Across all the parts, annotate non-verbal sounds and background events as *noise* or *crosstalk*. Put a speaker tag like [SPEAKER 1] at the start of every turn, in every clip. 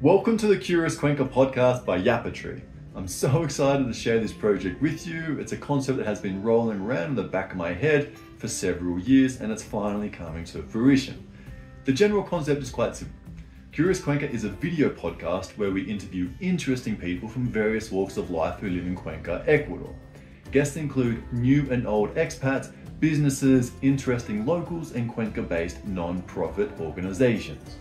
[SPEAKER 1] Welcome to the Curious Cuenca podcast by YapaTree. I'm so *laughs* excited to share this project with you. It's a concept that has been rolling around in the back of my head for several years and it's finally coming to fruition. The general concept is quite simple. Curious Cuenca is a video podcast where we interview interesting people from various walks of life who live in Cuenca, Ecuador. Guests include new and old expats, businesses, interesting locals, and Cuenca based non profit organizations.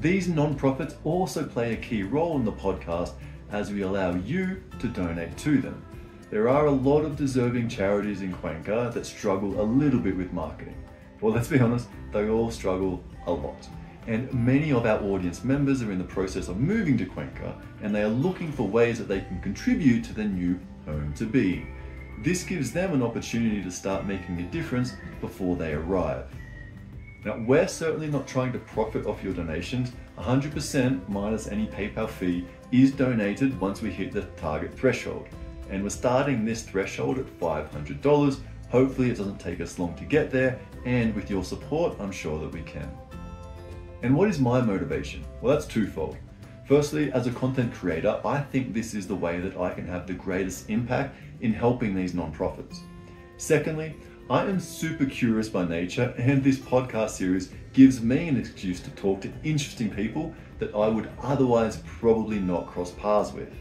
[SPEAKER 1] These non-profits also play a key role in the podcast as we allow you to donate to them. There are a lot of deserving charities in Cuenca that struggle a little bit with marketing. Well, *laughs* let's be honest, they all struggle a lot. And many of our audience members are in the process of moving to Cuenca and they are looking for ways that they can contribute to their new home to be. This gives them an opportunity to start making a difference before they arrive. Now, we're certainly not trying to profit off your donations. 100% minus any PayPal fee is donated once we hit the target threshold. And we're starting this threshold at $500. Hopefully, it doesn't take us long to get there, and with your support, I'm sure that we can. And what is my motivation? Well, that's twofold. Firstly, as a content creator, I think this is the way that I can have the greatest impact in helping these nonprofits. Secondly, I am super curious by nature, and this podcast series gives me an excuse to talk to interesting people that I would otherwise probably not cross paths with.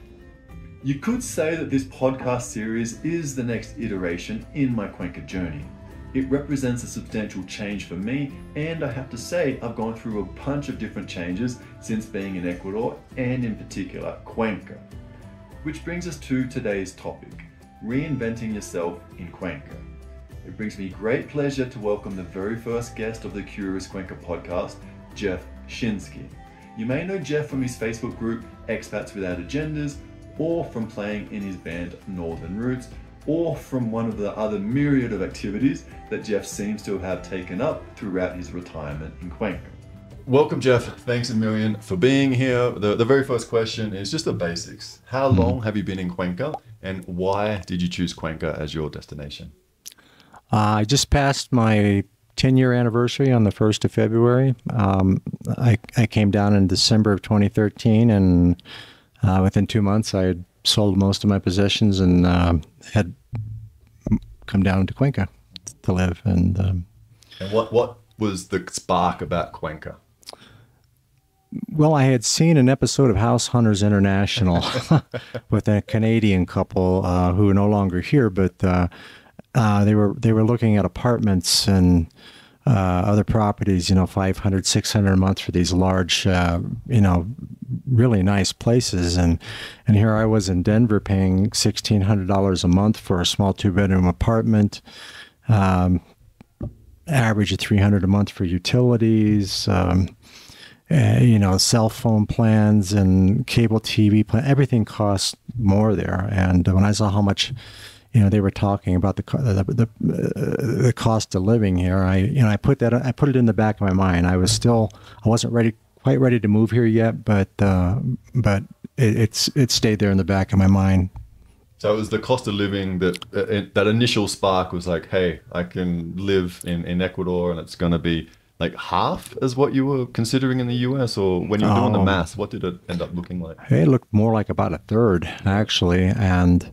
[SPEAKER 1] You could say that this podcast series is the next iteration in my Cuenca journey. It represents a substantial change for me, and I have to say, I've gone through a bunch of different changes since being in Ecuador, and in particular, Cuenca. Which brings us to today's topic reinventing yourself in Cuenca. It brings me great pleasure to welcome the very first guest of the Curious Cuenca podcast, Jeff Schinsky. You may know Jeff from his Facebook group, Expats Without Agendas, or from playing in his band Northern Roots, or from one of the other myriad of activities that Jeff seems to have taken up throughout his retirement in Cuenca. Welcome, Jeff. Thanks a million for being here. The, the very first question is just the basics. How hmm. long have you been in Cuenca, and why did you choose Cuenca as your destination?
[SPEAKER 2] Uh, I just passed my 10 year anniversary on the 1st of February. Um, I, I came down in December of 2013, and uh, within two months, I had sold most of my possessions and uh, had come down to Cuenca to live. And, um,
[SPEAKER 1] and what, what was the spark about Cuenca?
[SPEAKER 2] Well, I had seen an episode of House Hunters International *laughs* *laughs* with a Canadian couple uh, who are no longer here, but uh, they were they were looking at apartments and uh, other properties, you know, 500, 600 a month for these large, uh, you know, really nice places. And and here I was in Denver paying sixteen hundred dollars a month for a small two bedroom apartment. Um, average of 300 a month for utilities um, uh, you know cell phone plans and cable tv plan everything costs more there and when i saw how much you know, they were talking about the the the, uh, the, cost of living here. I you know I put that I put it in the back of my mind. I was still I wasn't ready quite ready to move here yet, but uh, but it, it's it stayed there in the back of my mind.
[SPEAKER 1] So it was the cost of living that uh, that initial spark was like, hey, I can live in in Ecuador, and it's going to be like half as what you were considering in the US, or when you were doing the oh. math, what did it end up looking like?
[SPEAKER 2] It looked more like about a third actually, and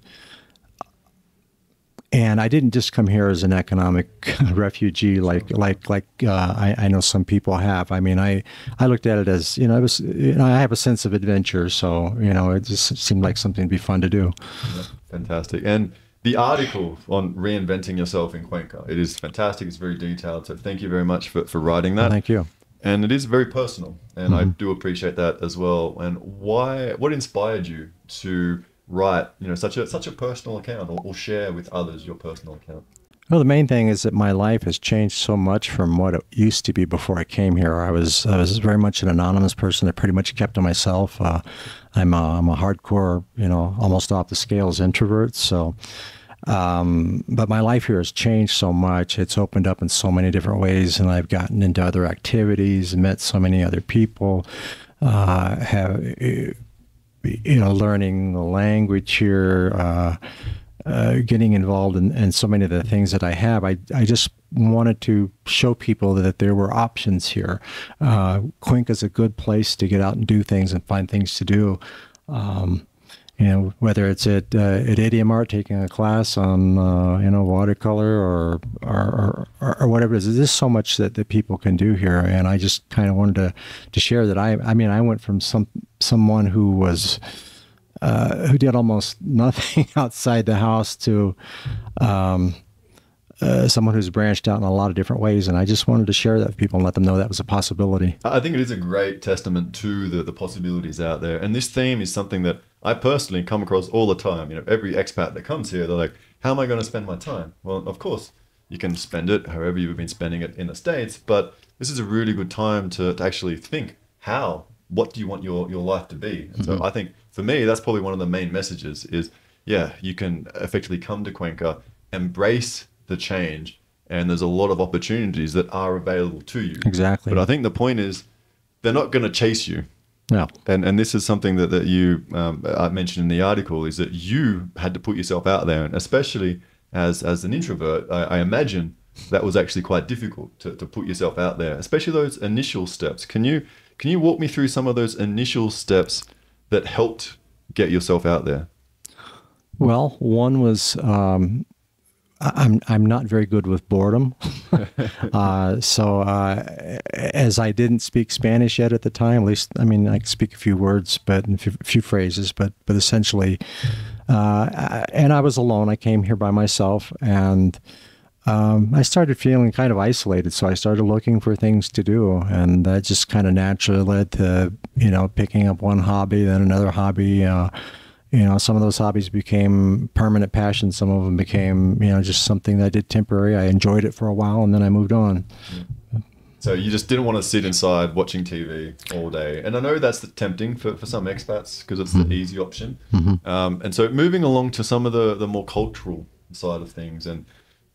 [SPEAKER 2] and I didn't just come here as an economic *laughs* refugee, like like like uh, I, I, know some people have. I mean, I I looked at it as you know, was you know, I have a sense of adventure, so you know, it just seemed like something to be fun to do.
[SPEAKER 1] Yeah, fantastic, and the article on reinventing yourself in Cuenca, it is fantastic. It's very detailed. So thank you very much for for writing that.
[SPEAKER 2] Thank you.
[SPEAKER 1] And it is very personal, and mm-hmm. I do appreciate that as well. And why? What inspired you to write, you know, such a such a personal account or, or share with others your personal account?
[SPEAKER 2] Well, the main thing is that my life has changed so much from what it used to be before I came here. I was I was very much an anonymous person that pretty much kept to myself. Uh, I'm a, I'm a hardcore, you know, almost off the scales introvert. So, um, but my life here has changed so much. It's opened up in so many different ways, and I've gotten into other activities, met so many other people. Uh, have you know, learning the language here, uh, uh, getting involved in, in so many of the things that I have. I, I just wanted to show people that there were options here. Uh, Cuenca is a good place to get out and do things and find things to do. Um, you know, whether it's at uh, at Idiomart taking a class on uh, you know watercolor or or, or or whatever it is, there's so much that, that people can do here, and I just kind of wanted to to share that. I I mean, I went from some someone who was uh, who did almost *laughs* nothing outside the house to um, uh, someone who's branched out in a lot of different ways. And I just wanted to share that with people and let them know that was a possibility.
[SPEAKER 1] I think it is a great testament to the, the possibilities out there. And this theme is something that I personally come across all the time. You know, every expat that comes here, they're like, how am I going to spend my time? Well, of course, you can spend it however you've been spending it in the States, but this is a really good time to, to actually think how, what do you want your, your life to be? And mm-hmm. so I think for me, that's probably one of the main messages is, yeah, you can effectively come to Cuenca, embrace the change and there's a lot of opportunities that are available to you.
[SPEAKER 2] Exactly.
[SPEAKER 1] But I think the point is they're not going to chase you.
[SPEAKER 2] No.
[SPEAKER 1] And and this is something that, that you um, I mentioned in the article is that you had to put yourself out there, and especially as as an introvert, I, I imagine that was actually quite difficult to, to put yourself out there, especially those initial steps. Can you can you walk me through some of those initial steps that helped get yourself out there?
[SPEAKER 2] Well, one was um, I'm I'm not very good with boredom, *laughs* uh, so uh, as I didn't speak Spanish yet at the time, at least I mean I speak a few words, but a few, a few phrases, but but essentially, uh, and I was alone. I came here by myself, and um, I started feeling kind of isolated. So I started looking for things to do, and that just kind of naturally led to you know picking up one hobby, then another hobby uh, you know, some of those hobbies became permanent passions. Some of them became, you know, just something that I did temporary. I enjoyed it for a while and then I moved on.
[SPEAKER 1] So you just didn't want to sit inside watching TV all day. And I know that's tempting for, for some expats because it's mm-hmm. the easy option. Mm-hmm. Um, and so moving along to some of the, the more cultural side of things and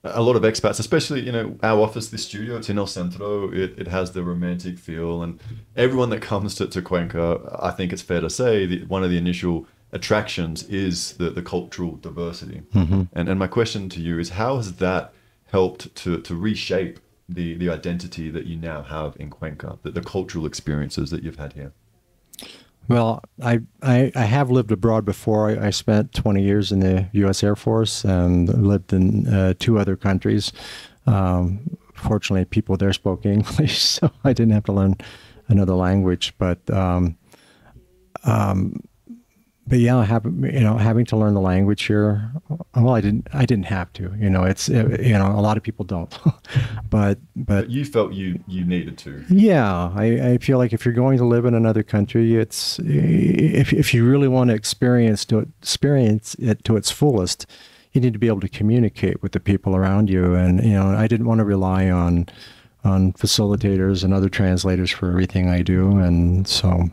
[SPEAKER 1] a lot of expats, especially, you know, our office, this studio, it's in El Centro. It, it has the romantic feel. And everyone that comes to, to Cuenca, I think it's fair to say that one of the initial – attractions is the, the cultural diversity. Mm-hmm. And, and my question to you is how has that helped to, to reshape the, the identity that you now have in Cuenca, the, the cultural experiences that you've had here?
[SPEAKER 2] Well, I, I, I, have lived abroad before. I, I, spent 20 years in the U.S. Air Force and lived in uh, two other countries. Um, fortunately, people there spoke English, *laughs* so I didn't have to learn another language. But um, um, but yeah, having you know having to learn the language here. Well, I didn't. I didn't have to. You know, it's you know a lot of people don't. *laughs* but but
[SPEAKER 1] you felt you you needed to.
[SPEAKER 2] Yeah, I, I feel like if you're going to live in another country, it's if if you really want to experience to experience it to its fullest, you need to be able to communicate with the people around you. And you know, I didn't want to rely on on facilitators and other translators for everything I do, and so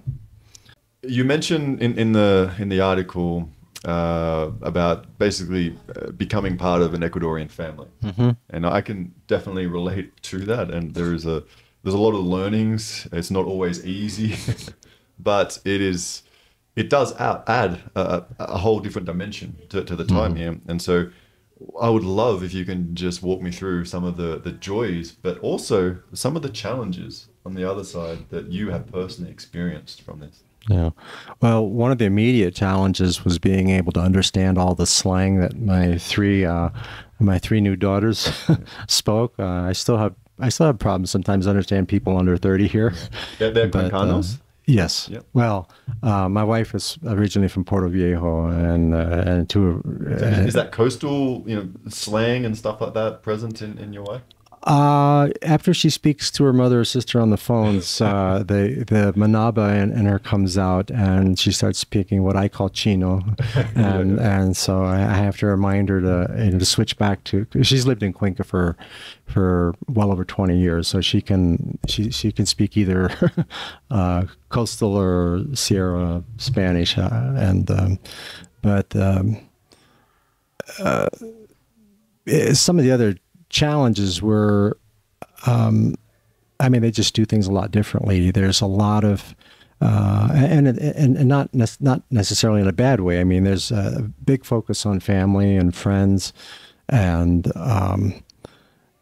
[SPEAKER 1] you mentioned in, in the in the article uh, about basically uh, becoming part of an Ecuadorian family, mm-hmm. and I can definitely relate to that. And there is a there's a lot of learnings. It's not always easy, *laughs* but it is it does add, add a, a, whole different dimension to, to the time mm-hmm. here. And so I would love if you can just walk me through some of the, the joys, but also some of the challenges on the other side that you have personally experienced from this.
[SPEAKER 2] Yeah. Well, one of the immediate challenges was being able to understand all the slang that my three uh, my three new daughters *laughs* spoke. Uh, I still have I still have problems sometimes understand people under thirty here.
[SPEAKER 1] Yeah, they're *laughs* but, uh,
[SPEAKER 2] Yes. Yep. Well, uh, my wife is originally from Portoviejo, and uh, and to
[SPEAKER 1] uh, is that coastal, you know, slang and stuff like that present in, in your wife?
[SPEAKER 2] Uh, after she speaks to her mother or sister on the phones, uh, *laughs* the the Manaba in, in, her comes out, and she starts speaking what I call Chino, *laughs* and and so I have to remind her to you know, to switch back to. She's lived in Cuenca for for well over twenty years, so she can she she can speak either *laughs* uh, coastal or Sierra Spanish, uh, and um, but. Um, uh, some of the other challenges were, um, I mean, they just do things a lot differently. There's a lot of uh, and, and and not not necessarily in a bad way. I mean, there's a big focus on family and friends, and um,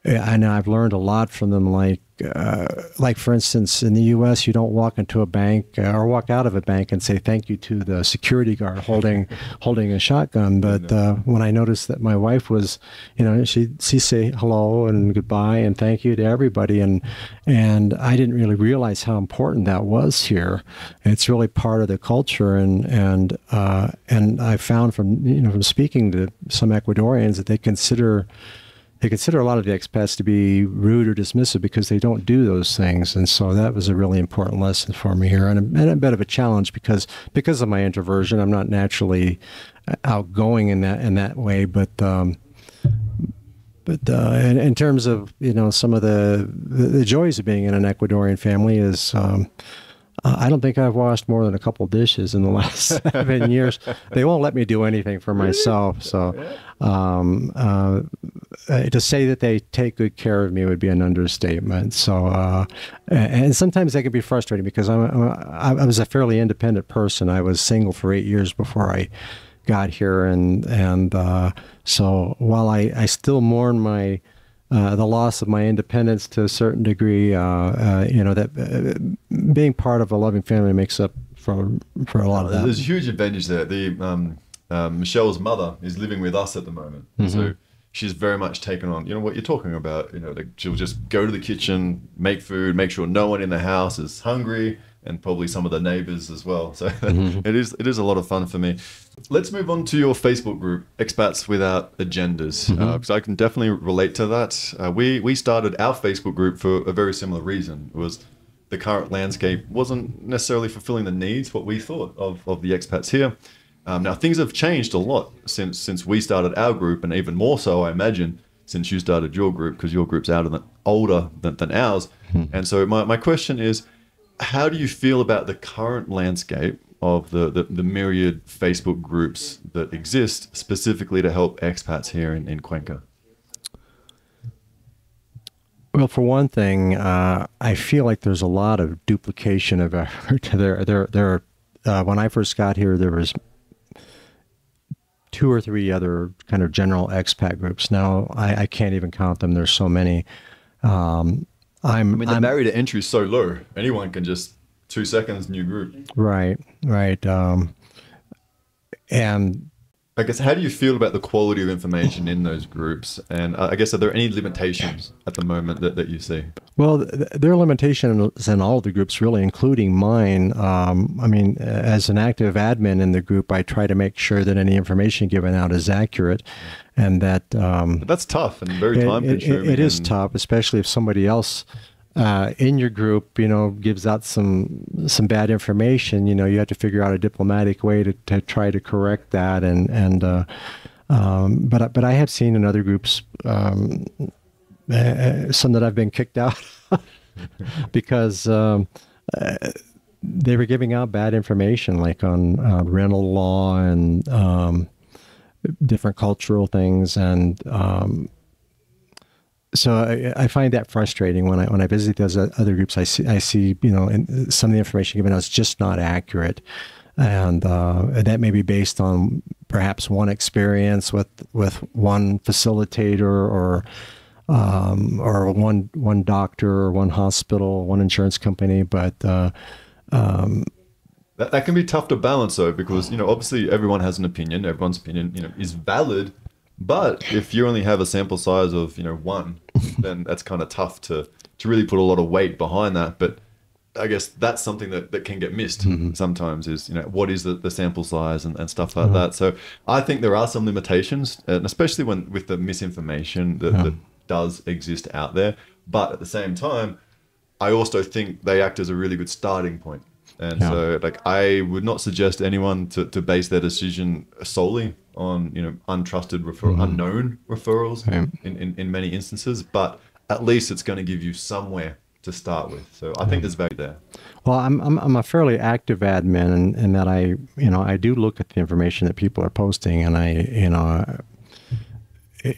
[SPEAKER 2] and I've learned a lot from them. Like uh, like for instance, in the U.S., you don't walk into a bank uh, or walk out of a bank and say thank you to the security guard holding *laughs* holding a shotgun. But uh, when I noticed that my wife was, you know, she she say hello and goodbye and thank you to everybody, and and I didn't really realize how important that was here. It's really part of the culture, and and uh, and I found from you know from speaking to some Ecuadorians that they consider they consider a lot of the expats to be rude or dismissive because they don't do those things. And so that was a really important lesson for me here, and a, and a bit of a challenge because because of my introversion, I'm not naturally outgoing in that in that way. But um, but uh, in, in, terms of you know some of the, the, the joys of being in an Ecuadorian family is. Um, I don't think I've washed more than a couple dishes in the *laughs* last *laughs* seven years. They won't let me do anything for myself. So, um, uh, to say that they take good care of me would be an understatement. So, uh, and sometimes that can be frustrating because I'm, I'm, I was a fairly independent person. I was single for eight years before I got here, and and uh, so while I, I still mourn my uh, the loss of my independence to a certain degree. Uh, uh, you know that uh, being part of a loving family makes up for for a lot of that.
[SPEAKER 1] There's a huge advantage there. The um, um, Michelle's mother is living with us at the moment, mm-hmm. so she's very much taken on. You know what you're talking about. You know, like she'll just go to the kitchen, make food, make sure no one in the house is hungry, and probably some of the neighbors as well. So mm-hmm. *laughs* it is it is a lot of fun for me. Let's move on to your Facebook group, Expats Without Agendas, mm-hmm. uh, because I can definitely relate to that. Uh, we we started our Facebook group for a very similar reason. It was the current landscape wasn't necessarily fulfilling the needs what we thought of of the expats here. Um, now things have changed a lot since since we started our group, and even more so, I imagine, since you started your group, because your group's out older than, than ours. Mm-hmm. And so my, my question is how do you feel about the current landscape of the, the, the, myriad Facebook groups that exist specifically to help expats here in, in Cuenca?
[SPEAKER 2] Well, for one thing, uh, I feel like there's a lot of duplication of effort. *laughs* there, there, there. Uh, when I first got here, there was two or three other kind of general expat groups. Now I, I can't even count them. There's so many. Um, I'm.
[SPEAKER 1] I mean, the
[SPEAKER 2] I'm,
[SPEAKER 1] barrier to entry is so low. Anyone can just two seconds new group.
[SPEAKER 2] Right. Right. Um, and
[SPEAKER 1] I guess how do you feel about the quality of information in those groups? And uh, I guess are there any limitations at the moment that, that you see?
[SPEAKER 2] Well, there are limitations in all the groups, really, including mine. Um, I mean, as an active admin in the group, I try to make sure that any information given out is accurate, and that um,
[SPEAKER 1] that's tough and very time consuming.
[SPEAKER 2] It, it, it is tough, especially if somebody else uh, in your group, you know, gives out some some bad information, you know, you have to figure out a diplomatic way to, to try to correct that. And and uh, um, but but I have seen in other groups um, uh, some that I've been kicked out *laughs* because um, uh, they were giving out bad information, like on uh, rental law and um, different cultural things, and um, so I, I, find that frustrating when I when I visit those other groups. I see I see you know some of the information given out is just not accurate, and uh, that may be based on perhaps one experience with with one facilitator or um, or one one doctor or one hospital, one insurance company, but. Uh, um,
[SPEAKER 1] that, that can be tough to balance though because you know obviously everyone has an opinion everyone's opinion you know is valid but if you only have a sample size of you know one, then that's kind of tough to to really put a lot of weight behind that. But I guess that's something that, that can get missed mm-hmm. sometimes is, you know, what is the, the sample size and, and stuff like mm-hmm. that. So I think there are some limitations, and especially when with the misinformation that, yeah. that does exist out there. But at the same time, I also think they act as a really good starting point. And yeah. so, like, I would not suggest anyone to, to base their decision solely on, you know, untrusted, refer- mm-hmm. unknown referrals yeah. in, in, in many instances. But at least it's going to give you somewhere to start with. So I think there's value there.
[SPEAKER 2] Well, I'm, I'm, I'm a fairly active admin and that I, you know, I do look at the information that people are posting and I, you know,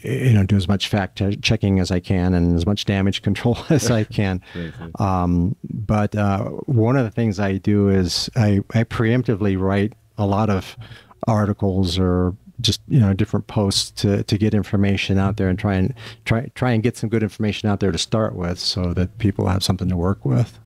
[SPEAKER 2] you know do as much fact checking as I can and as much damage *laughs* control *laughs* as I can. *laughs* um, but uh, one of the things I do is I, I preemptively write a lot of articles or just you know different posts to, to get information out there and try and try try and get some good information out there to start with so that people have something to work with.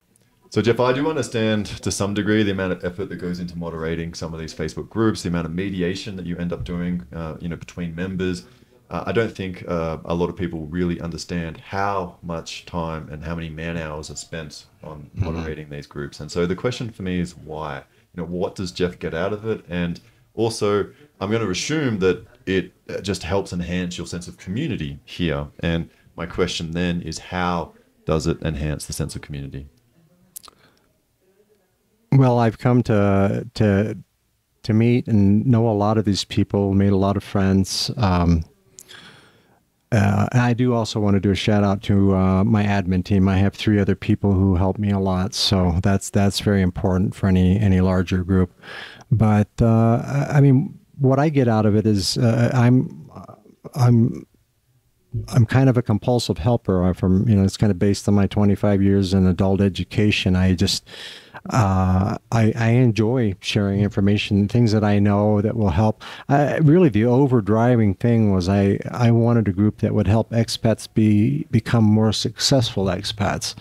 [SPEAKER 1] So Jeff, I do understand to some degree the amount of effort that goes into moderating some of these Facebook groups, the amount of mediation that you end up doing, uh, you know, between members. Uh, I don't think uh, a lot of people really understand how much time and how many man hours are spent on mm-hmm. moderating mm-hmm. these groups. And so the question for me is why? You know, what does Jeff get out of it? And also, I'm going to assume that it uh, just helps enhance your sense of community here. And my question then is how does it enhance the sense of community?
[SPEAKER 2] Well, I've come to to to meet and know a lot of these people, made a lot of friends. Um, uh, I do also want to do a shout out to uh, my admin team. I have three other people who help me a lot, so that's that's very important for any any larger group. But uh, I mean, what I get out of it is uh, I'm I'm I'm kind of a compulsive helper. I'm from you know it's kind of based on my 25 years in adult education. I just uh, I, I, enjoy sharing information, things that I know that will help. I, really, the overdriving thing was I, I wanted a group that would help expats be become more successful expats.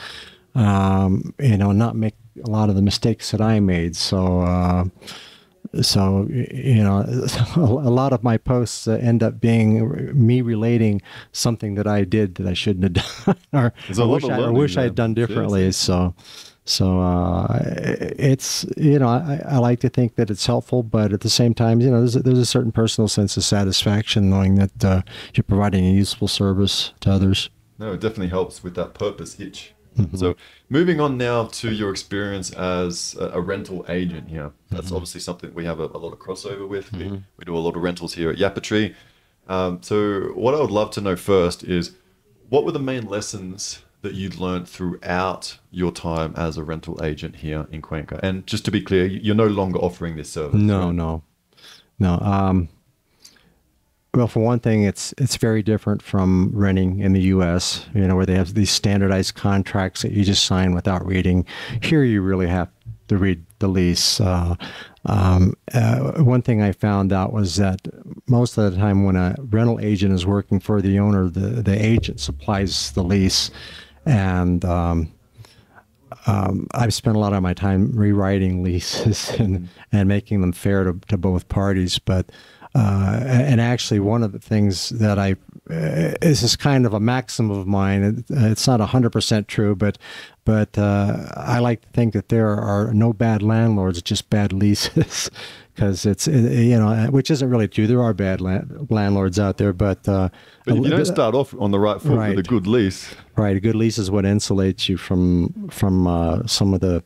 [SPEAKER 2] Um, you know, not make a lot of the mistakes that I made. So. Uh, so you know *laughs* a lot of my posts end up being me relating something that i did that i shouldn't have *laughs* done or, or wish, I, or wish i had done differently so so uh, it's you know I, I, like to think that it's helpful, but at the same time, you know, there's a, there's a certain personal sense of satisfaction knowing that uh, you're providing a useful service to others.
[SPEAKER 1] No, it definitely helps with that purpose itch. Mm-hmm. So moving on now to your experience as a, a rental agent here. That's mm-hmm. obviously something we have a, a lot of crossover with. Mm-hmm. We, we do a lot of rentals here at Yapa Um, so what I would love to know first is what were the main lessons that you'd learned throughout your time as a rental agent here in Cuenca? And just to be clear, you're no longer offering this service.
[SPEAKER 2] No, right? no, no. Um, well, for one thing, it's it's very different from renting in the U.S. You know, where they have these standardized contracts that you just sign without reading. Here, you really have to read the lease. Uh, um, uh, one thing I found out was that most of the time, when a rental agent is working for the owner, the the agent supplies the lease and um, um, I've spent a lot of my time rewriting leases *laughs* and, and making them fair to, to both parties. But uh, and actually, one of the things that I uh, this is kind of a maxim of mine. It's not hundred percent true, but but uh, I like to think that there are no bad landlords, just bad leases. *laughs* because it's you know which isn't really true. There are bad land, landlords out there, but uh,
[SPEAKER 1] but you don't start off on the right foot right. with a good lease.
[SPEAKER 2] Right, a good lease is what insulates you from from uh, some of the.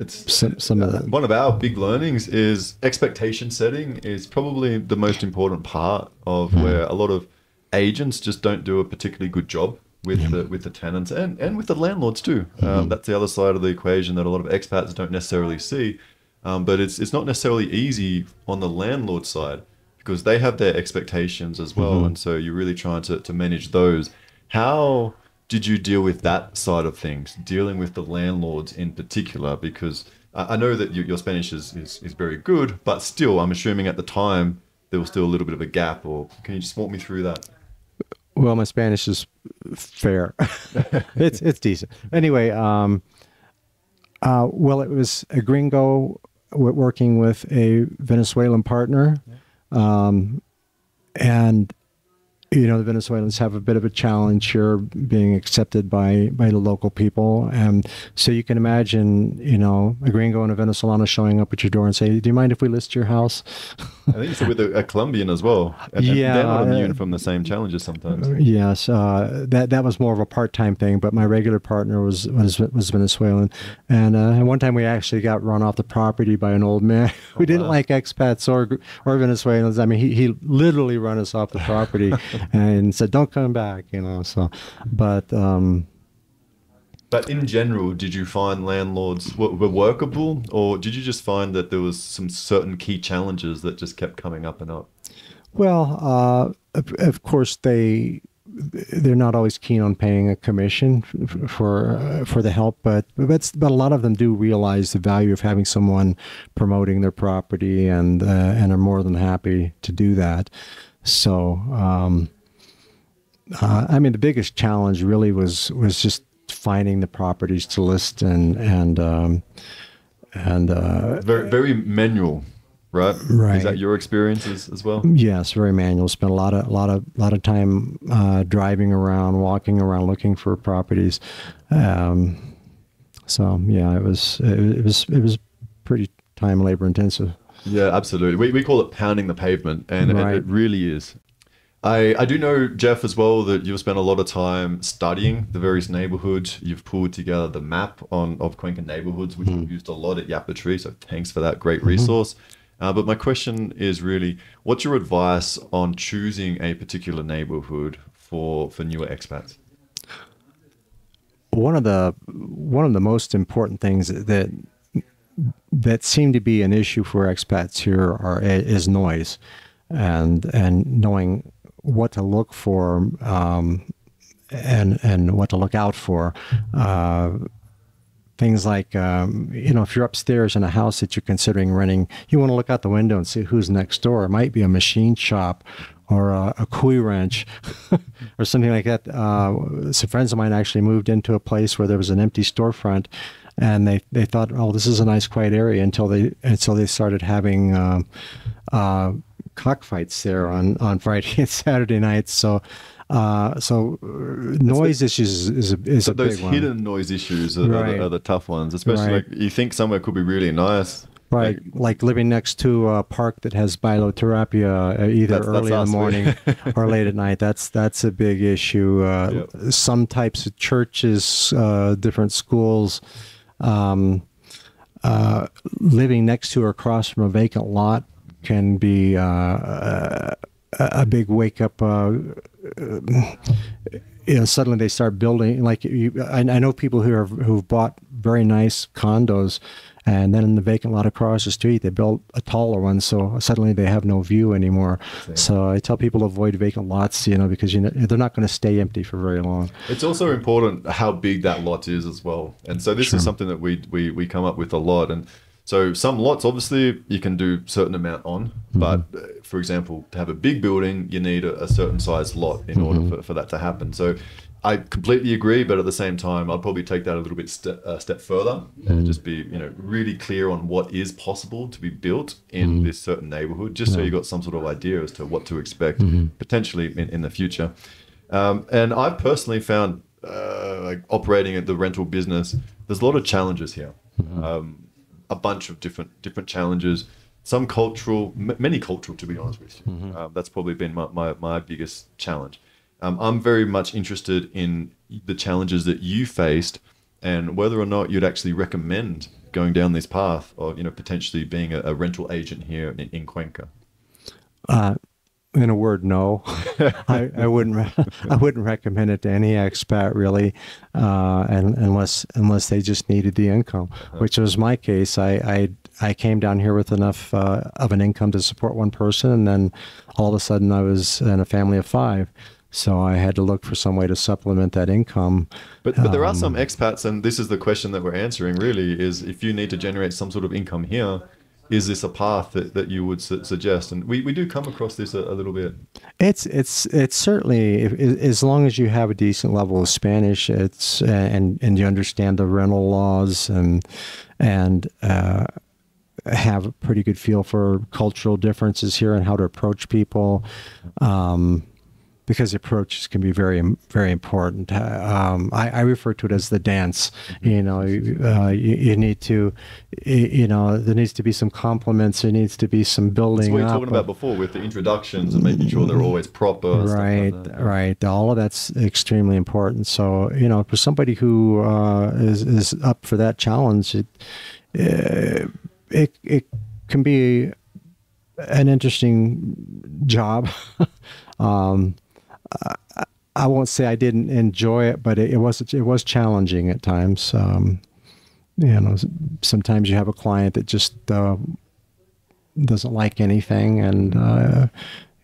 [SPEAKER 1] It's some, some of the, one of our big learnings is expectation setting is probably the most important part of mm. where a lot of agents just don't do a particularly good job with yeah. the with the tenants and and with the landlords too. Mm-hmm. Um, that's the other side of the equation that a lot of expats don't necessarily see um, but it's it's not necessarily easy on the landlord side because they have their expectations as well, mm-hmm. and so you're really trying to to manage those. How did you deal with that side of things, dealing with the landlords in particular? Because I know that your Spanish is, is, is very good, but still, I'm assuming at the time there was still a little bit of a gap. Or can you just walk me through that?
[SPEAKER 2] Well, my Spanish is fair. *laughs* it's it's decent. Anyway, um, uh, well, it was a gringo working with a Venezuelan partner. Um, and you know the Venezuelans have a bit of a challenge here being accepted by by the local people, and so you can imagine you know a gringo and a Venezuelano showing up at your door and say, "Do you mind if we list your house?" *laughs*
[SPEAKER 1] I think it's with a, a Colombian as well. And, yeah, they're not immune uh, from the same challenges sometimes.
[SPEAKER 2] Yes, uh, that that was more of a part time thing, but my regular partner was was, was Venezuelan, and uh, one time we actually got run off the property by an old man *laughs* who oh, didn't wow. like expats or or Venezuelans. I mean, he he literally run us off the property. *laughs* and said, "Don't come back," you know. So, but um,
[SPEAKER 1] but in general, did you find landlords were, workable, or did you just find that there was some certain key challenges that just kept coming up and up?
[SPEAKER 2] Well, uh, of, of course, they they're not always keen on paying a commission for uh, for the help, but but but a lot of them do realize the value of having someone promoting their property, and uh, and are more than happy to do that. So, um, uh, I mean, the biggest challenge really was was just finding the properties to list and and um, and uh,
[SPEAKER 1] very very manual right?
[SPEAKER 2] Right.
[SPEAKER 1] Is that your experiences as well?
[SPEAKER 2] Yes, very manual. Spent a lot of a lot of a lot of time uh, driving around, walking around, looking for properties. Um, so yeah, it was it, was it was pretty time labor intensive.
[SPEAKER 1] Yeah, absolutely. We, we call it pounding the pavement, and right. it, it really is. I, I do know, Jeff, as well, that you've spent a lot of time studying the various neighborhoods. You've pulled together the map on of Cuenca neighborhoods, which mm. we've used a lot at Yapa So thanks for that great mm-hmm. resource. Mm-hmm. Uh, but my question is really, what's your advice on choosing a particular neighborhood for for newer expats?
[SPEAKER 2] One of the one of the most important things that that seem to be an issue for expats here are is noise, and and knowing what to look for um, and and what to look out for. Uh, things like um, you know if you're upstairs in a house that you're considering renting you want to look out the window and see who's next door. It might be a machine shop or a, a koi wrench *laughs* or something like that. Uh, some friends of mine actually moved into a place where there was an empty storefront and they, they thought oh this is a nice quiet area until they until they started having uh, uh, cockfights there on, on Friday and Saturday nights so uh, so uh, noise issues is a, is a
[SPEAKER 1] those
[SPEAKER 2] big one.
[SPEAKER 1] hidden noise issues are, right. are, the, are, the, tough ones, especially right. like you think somewhere could be really nice.
[SPEAKER 2] Right, like, like, living next to a park that has bailoterapia uh, either that's, early that's in the morning *laughs* or late at night. That's that's a big issue. Uh, yep. Some types of churches, uh, different schools, um, uh, living next to or across from a vacant lot can be uh, a big wake up. Uh, you know, suddenly they start building. Like you, I, I, know people who have who've bought very nice condos, and then in the vacant lot across the street, they built a taller one. So suddenly they have no view anymore. Same. So I tell people to avoid vacant lots, you know, because you know they're not going to stay empty for very long.
[SPEAKER 1] It's also important how big that lot is as well. And so this sure. is something that we we we come up with a lot and so some lots, obviously, you can do certain amount on, mm-hmm. but uh, for example, to have a big building, you need a, a certain size lot in mm-hmm. order for, for that to happen. So I completely agree, but at the same time, I'd probably take that a little bit st- uh, step further mm-hmm. and just be, you know, really clear on what is possible to be built in mm-hmm. this certain neighborhood, just yeah. so you got some sort of idea as to what to expect mm-hmm. potentially in, in the future. Um, and I've personally found, uh, like operating at the rental business, there's a lot of challenges here. Mm-hmm. Um, a bunch of different different challenges. Some cultural, m- many cultural, to be honest with you. Mm-hmm. Um, that's probably been my, my, my biggest challenge. Um, I'm very much interested in the challenges that you faced and whether or not you'd actually recommend going down this path or you know potentially being a, a rental agent here in, in Cuenca.
[SPEAKER 2] Uh, in a word, no. *laughs* I, I wouldn't. Re- I wouldn't recommend it to any expat really, uh, and unless unless they just needed the income, uh-huh. which was my case. I, I I came down here with enough uh, of an income to support one person, and then all of a sudden I was in a family of five. So I had to look for some way to supplement that income.
[SPEAKER 1] But but there um, are some expats, and this is the question that we're answering. Really, is if you need to generate some sort of income here is this a path that, that you would su- suggest? And we, we do come across this a, a little bit.
[SPEAKER 2] It's it's it's certainly as long as you have a decent level of Spanish, it's and and you understand the rental laws and and uh, have a pretty good feel for cultural differences here and how to approach people. Um, because approaches can be very very important. Um, I, I, refer to it as the dance. Mm-hmm. You know, uh, you, you, need to, you know, there needs to be some compliments. There needs to be some building. That's
[SPEAKER 1] what we were talking about before with the introductions and making sure they're always proper.
[SPEAKER 2] Right, like right. All of that's extremely important. So you know, for somebody who uh, is is up for that challenge, it uh, it it can be an interesting job. *laughs* um, I won't say I didn't enjoy it, but it, it was it was challenging at times. Um, you know, sometimes you have a client that just uh, doesn't like anything, and uh,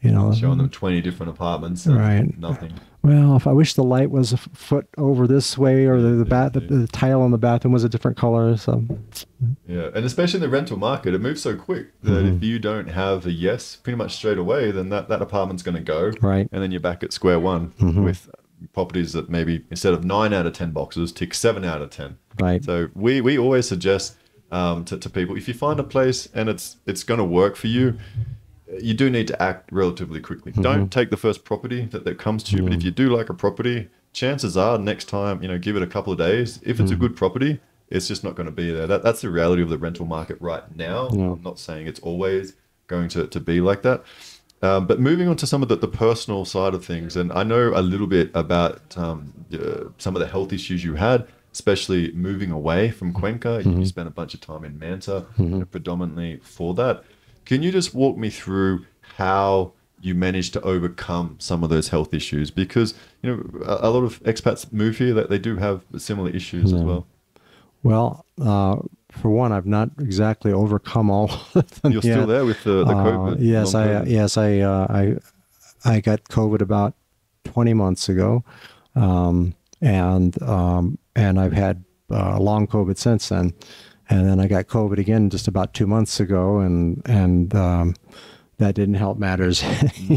[SPEAKER 2] you know,
[SPEAKER 1] Showing them 20 different apartments. And
[SPEAKER 2] Right.
[SPEAKER 1] Nothing.
[SPEAKER 2] Well, if I wish the light was a foot over this way, or the the, bat, the, the tile on the bathroom was a different color. So,
[SPEAKER 1] Yeah, and especially in the rental market, it moves so quick that
[SPEAKER 2] Mm-hmm.
[SPEAKER 1] if you don't have a yes pretty much straight away, then that, that apartment's going to go.
[SPEAKER 2] Right.
[SPEAKER 1] And then you're back at square one
[SPEAKER 2] Mm-hmm.
[SPEAKER 1] with properties that maybe instead of nine out of 10 boxes, tick seven out of 10.
[SPEAKER 2] right,
[SPEAKER 1] So we, we always suggest um, to, to people if you find a place and it's it's going to work for you, you do need to act relatively quickly.
[SPEAKER 2] Mm-hmm.
[SPEAKER 1] Don't take the first property that, that comes to you, but if you do like a property, chances are next time you know give it a couple of days. If
[SPEAKER 2] Mm-hmm.
[SPEAKER 1] it's a good property, it's just not going to be there. That, that's the reality of the rental market right now.
[SPEAKER 2] Yeah.
[SPEAKER 1] I'm not saying it's always going to, to be like that. Um, but moving on to some of the, the personal side of things, and I know a little bit about um, uh, some of the health issues you had, especially moving away from Cuenca. You spent a bunch of time in Manta, you know, predominantly for that. Can you just walk me through how you managed to overcome some of those health issues? Because you know a, a lot of expats move here that they do have similar issues as well.
[SPEAKER 2] Well, uh, for one, I've not exactly overcome all of them
[SPEAKER 1] You're
[SPEAKER 2] yet.
[SPEAKER 1] still there with the, the
[SPEAKER 2] Uh,
[SPEAKER 1] COVID.
[SPEAKER 2] yes, I
[SPEAKER 1] COVID.
[SPEAKER 2] yes I uh, I I got COVID about twenty months ago, um, and um, and I've had uh, long COVID since then, and then I got COVID again just about two months ago, and and um, that didn't help matters.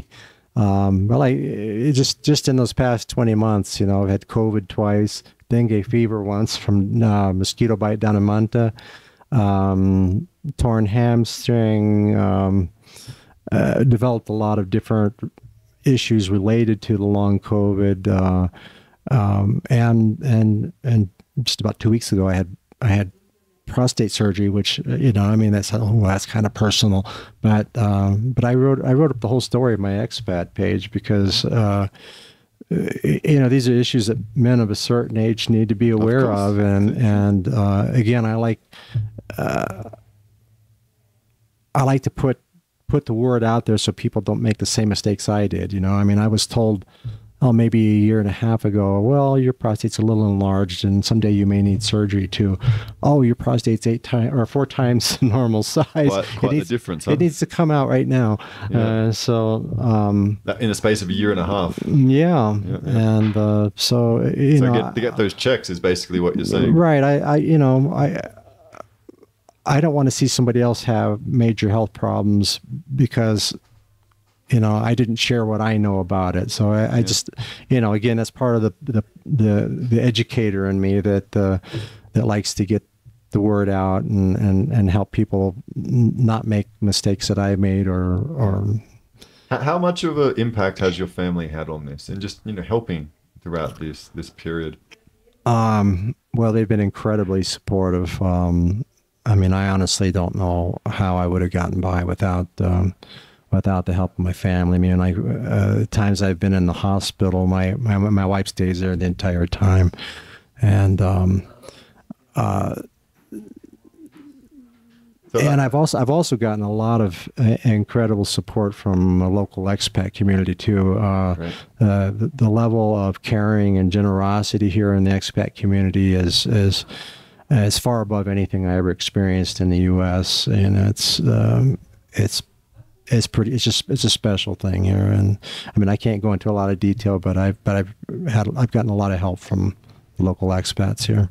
[SPEAKER 2] *laughs* um, well, I just just in those past twenty months, you know, I've had COVID twice, dengue fever once from uh, mosquito bite down in Manta, um, torn hamstring. Um, uh, developed a lot of different issues related to the long COVID, uh, um, and and and just about two weeks ago, I had I had prostate surgery, which uh, you know, I mean, that's oh, that's kind of personal, but um, but I wrote I wrote up the whole story of my expat page because. Uh, you know, these are issues that men of a certain age need to be aware
[SPEAKER 1] course.
[SPEAKER 2] of, and and uh, again, I like I like to put put the word out there so people don't make the same mistakes I did. You know, I mean, I was told, oh, maybe a year and a half ago, well, your prostate's a little enlarged, and someday you may need surgery too. Oh, your prostate's eight times or four times *laughs* the normal size.
[SPEAKER 1] Quite- quite
[SPEAKER 2] it
[SPEAKER 1] the
[SPEAKER 2] needs,
[SPEAKER 1] difference, huh?
[SPEAKER 2] It needs to come out right now. Uh, so, um,
[SPEAKER 1] in the space of a year and a half.
[SPEAKER 2] yeah, and uh, so you
[SPEAKER 1] So
[SPEAKER 2] know,
[SPEAKER 1] get, to get those checks is basically what you're saying.
[SPEAKER 2] Right. I, I, you know, I, I don't want to see somebody else have major health problems because, you know, I didn't share what I know about it. So I, I just, you know, again, that's part of the the the, the educator in me that uh, that likes to get the word out and and and help people not make mistakes that I made or or
[SPEAKER 1] How much of an impact has your family had on this, and just you know helping throughout this this period?
[SPEAKER 2] Um, well, they've been incredibly supportive. Um, I mean, I honestly don't know how I would have gotten by without um, without the help of my family. I mean, I uh, times I've been in the hospital, my my my wife stays there the entire time, and um,
[SPEAKER 1] So
[SPEAKER 2] and I've also I've also gotten a lot of uh, incredible support from a local expat community too. Uh,
[SPEAKER 1] Right.
[SPEAKER 2] uh, the, the level of caring and generosity here in the expat community is is is far above anything I ever experienced in the U.S. and it's um, it's it's pretty it's just it's a special thing here and I mean I can't go into a lot of detail but I've but I've had I've gotten a lot of help from local expats here.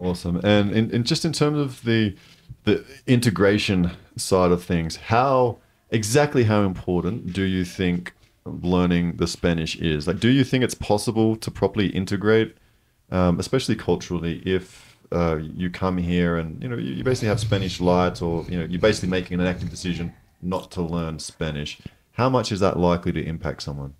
[SPEAKER 1] Awesome. And in, in just in terms of the the integration side of things, how exactly how important do you think learning the Spanish is? Like, do you think it's possible to properly integrate, um, especially culturally, if uh, you come here and you know you, you basically have Spanish light, or you know you're basically making an active decision not to learn Spanish? How much is that likely to impact someone?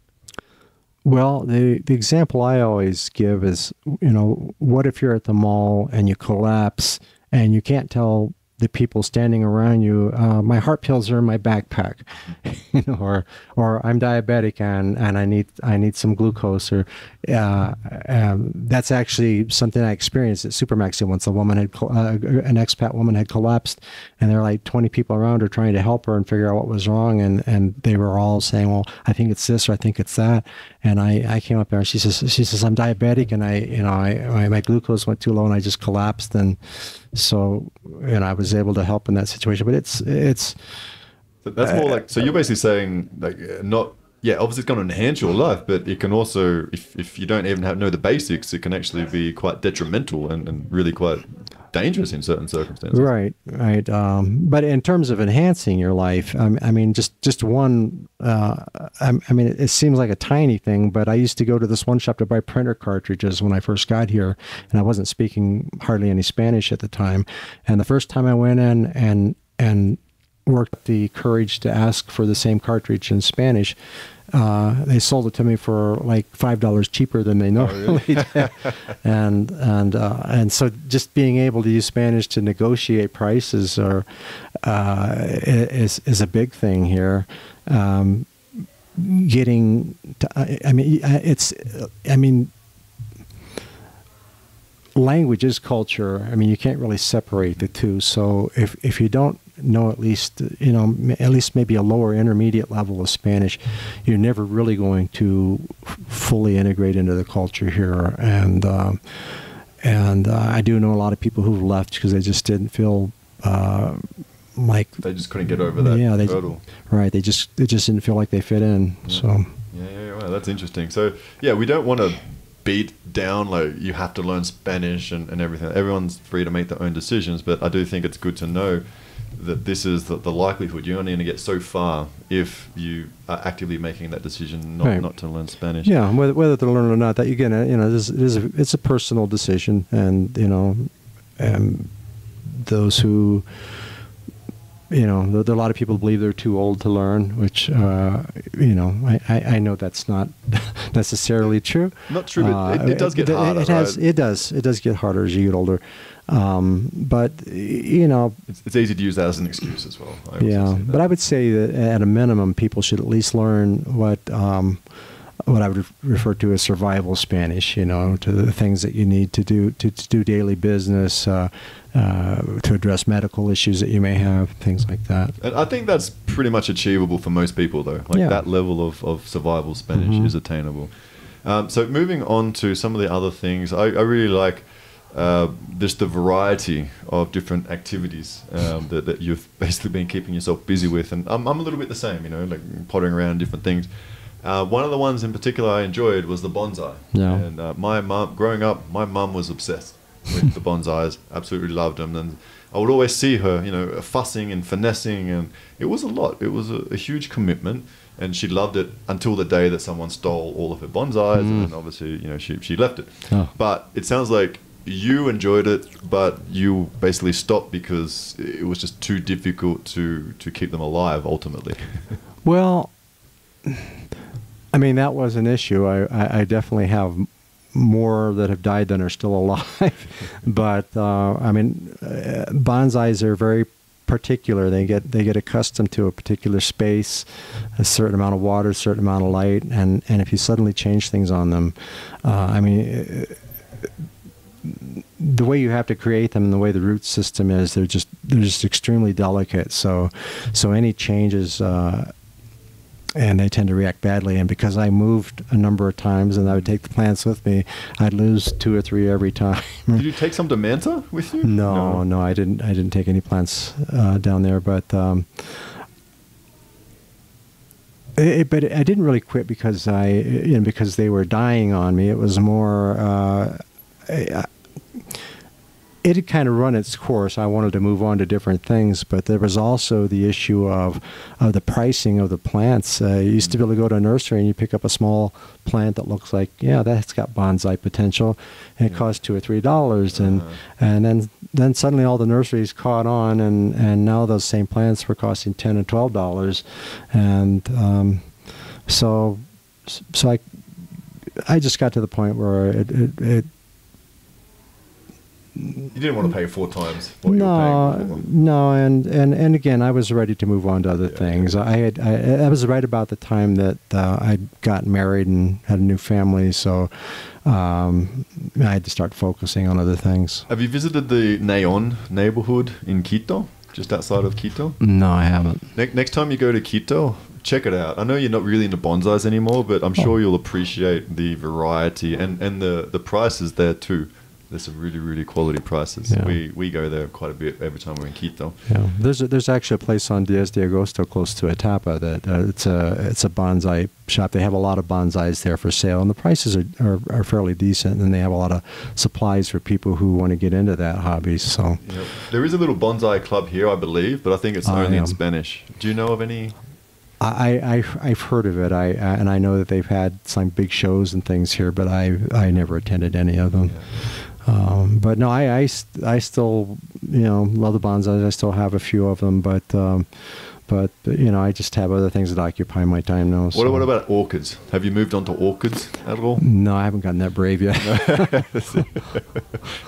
[SPEAKER 2] Well, the, the example I always give is, you know, what if you're at the mall and you collapse and you can't tell the people standing around you, uh, my heart pills are in my backpack, *laughs* you know, or or I'm diabetic and, and I need I need some glucose, or uh, um, that's actually something I experienced at Supermaxi once. A woman had uh, an expat woman had collapsed, and there were like 20 people around her trying to help her and figure out what was wrong, and and they were all saying, well, I think it's this or I think it's that, and I, I came up there and she says she says I'm diabetic and I you know I my, my glucose went too low and I just collapsed and so and I was able to help in that situation. But it's it's
[SPEAKER 1] that's more like so. You're basically saying like not yeah. Obviously, it's going to enhance your life, but it can also if, if you don't even have know the basics, it can actually be quite detrimental and, and really quite dangerous in certain circumstances.
[SPEAKER 2] Right, right. Um, but in terms of enhancing your life, I, I mean, just just one. Uh, I, I, mean, it, it, seems like a tiny thing, but I used to go to this one shop to buy printer cartridges when I first got here, and I wasn't speaking hardly any Spanish at the time. And the first time I went in and and worked the courage to ask for the same cartridge in Spanish, uh, they sold it to me for like five dollars cheaper than they normally oh, really? *laughs* did, and and uh, and so just being able to use Spanish to negotiate prices or uh, is is a big thing here. Um, getting, to, I mean, it's, I mean, language is culture. I mean, you can't really separate the two. So if if you don't know at least you know at least maybe a lower intermediate level of Spanish, you're never really going to fully integrate into the culture here. And um, and uh, I do know a lot of people who've left because they just didn't feel. Uh, like
[SPEAKER 1] they just couldn't get over that yeah,
[SPEAKER 2] they,
[SPEAKER 1] hurdle.
[SPEAKER 2] Right, they just they just didn't feel like they fit in.
[SPEAKER 1] Yeah.
[SPEAKER 2] So
[SPEAKER 1] yeah, yeah, well, that's interesting. So yeah, we don't want to beat down like you have to learn Spanish and, and everything. Everyone's free to make their own decisions, but I do think it's good to know that this is the, the likelihood you're only going to get so far if you are actively making that decision not, right. not to learn Spanish.
[SPEAKER 2] Yeah, whether, whether to learn or not, that again, uh, you know, it is, it is a, it's a personal decision, and you know, and those who you know, there, there, are a lot of people believe they're too old to learn, which, uh, you know, I, I, I, know that's not *laughs* necessarily true.
[SPEAKER 1] Not true, but it, it, uh, does get
[SPEAKER 2] it,
[SPEAKER 1] harder.
[SPEAKER 2] It, has,
[SPEAKER 1] right?
[SPEAKER 2] it does, it does get harder as you get older. Um, but you know,
[SPEAKER 1] it's, it's, easy to use that as an excuse as well.
[SPEAKER 2] yeah, but I would say that at a minimum, people should at least learn what um, what I would refer to as survival Spanish. You know, to the things that you need to do to, to do daily business, uh, uh, to address medical issues that you may have, things like that.
[SPEAKER 1] And I think that's pretty much achievable for most people, though. Like yeah. that level of, of survival Spanish mm-hmm. is attainable. Um, so moving on to some of the other things, I, I really like uh, just the variety of different activities um, that, that you've basically been keeping yourself busy with. And I'm, I'm a little bit the same, you know, like pottering around different things. Uh, one of the ones in particular I enjoyed was the bonsai.
[SPEAKER 2] Yeah.
[SPEAKER 1] And uh, my mum, growing up, my mum was obsessed with the *laughs* bonsais, absolutely loved them. And I would always see her, you know, fussing and finessing, and it was a lot. It was a, a huge commitment, and she loved it until the day that someone stole all of her bonsais, mm. and obviously, you know, she, she left it. Oh. But it sounds like you enjoyed it, but you basically stopped because it was just too difficult to to keep them alive. Ultimately, *laughs*
[SPEAKER 2] well, I mean that was an issue. I, I, I definitely have more that have died than are still *laughs* alive, but uh, I mean uh, bonsais are very particular. They get they get accustomed to a particular space, a certain amount of water, a certain amount of light, and and if you suddenly change things on them, uh, I mean the way you have to create them and the way the root system is, they're just they're just extremely delicate. So so any changes. Uh, and they tend to react badly. And because I moved a number of times and I would take the plants with me, I'd lose two or three every time.
[SPEAKER 1] Did you take some to Manta with you?
[SPEAKER 2] No, no, no I didn't. I didn't take any plants uh, down there, but. Um, it, but I didn't really quit because I, you know, because they were dying on me. It was more, uh, it had kind of run its course. I wanted to move on to different things, but there was also the issue of, of the pricing of the plants. Uh, you used to be able to go to a nursery and you pick up a small plant that looks like, yeah, that's got bonsai potential, and it costs two or three dollars, and uh-huh. and then then suddenly all the nurseries caught on, and and now those same plants were costing ten and twelve dollars, and um, so so I I just got to the point where it, it, it
[SPEAKER 1] you didn't want to pay four times what
[SPEAKER 2] no,
[SPEAKER 1] you were paying
[SPEAKER 2] No, and, and, and again, I was ready to move on to other yeah, things. I had I, I, was right about the time that uh, I got married and had a new family, so um, I had to start focusing on other things.
[SPEAKER 1] Have you visited the Nayón neighborhood in Quito, just outside of Quito?
[SPEAKER 2] No, I haven't.
[SPEAKER 1] Ne- next time you go to Quito, check it out. I know you're not really into bonsais anymore, but I'm oh. sure you'll appreciate the variety and, and the, the prices there too there's some really really quality prices.
[SPEAKER 2] Yeah.
[SPEAKER 1] We we go there quite a bit every time we're in Quito.
[SPEAKER 2] Yeah, there's a, there's actually a place on Diez de Agosto close to Etapa that uh, it's a it's a bonsai shop. They have a lot of bonsais there for sale, and the prices are, are, are fairly decent. And they have a lot of supplies for people who want to get into that hobby. So
[SPEAKER 1] Yep. There is a little bonsai club here, I believe, but I think it's
[SPEAKER 2] Oh,
[SPEAKER 1] only in Spanish. Do you know of any?
[SPEAKER 2] I, I I've heard of it. I and I know that they've had some big shows and things here, but I I never attended any of them. Um, but no, I, I, I still, you know, love the bonsais. I still have a few of them, but, um, but you know, I just have other things that occupy my time now.
[SPEAKER 1] What,
[SPEAKER 2] so-
[SPEAKER 1] what about orchids? Have you moved on to orchids at all?
[SPEAKER 2] No, I haven't gotten that brave yet. *laughs*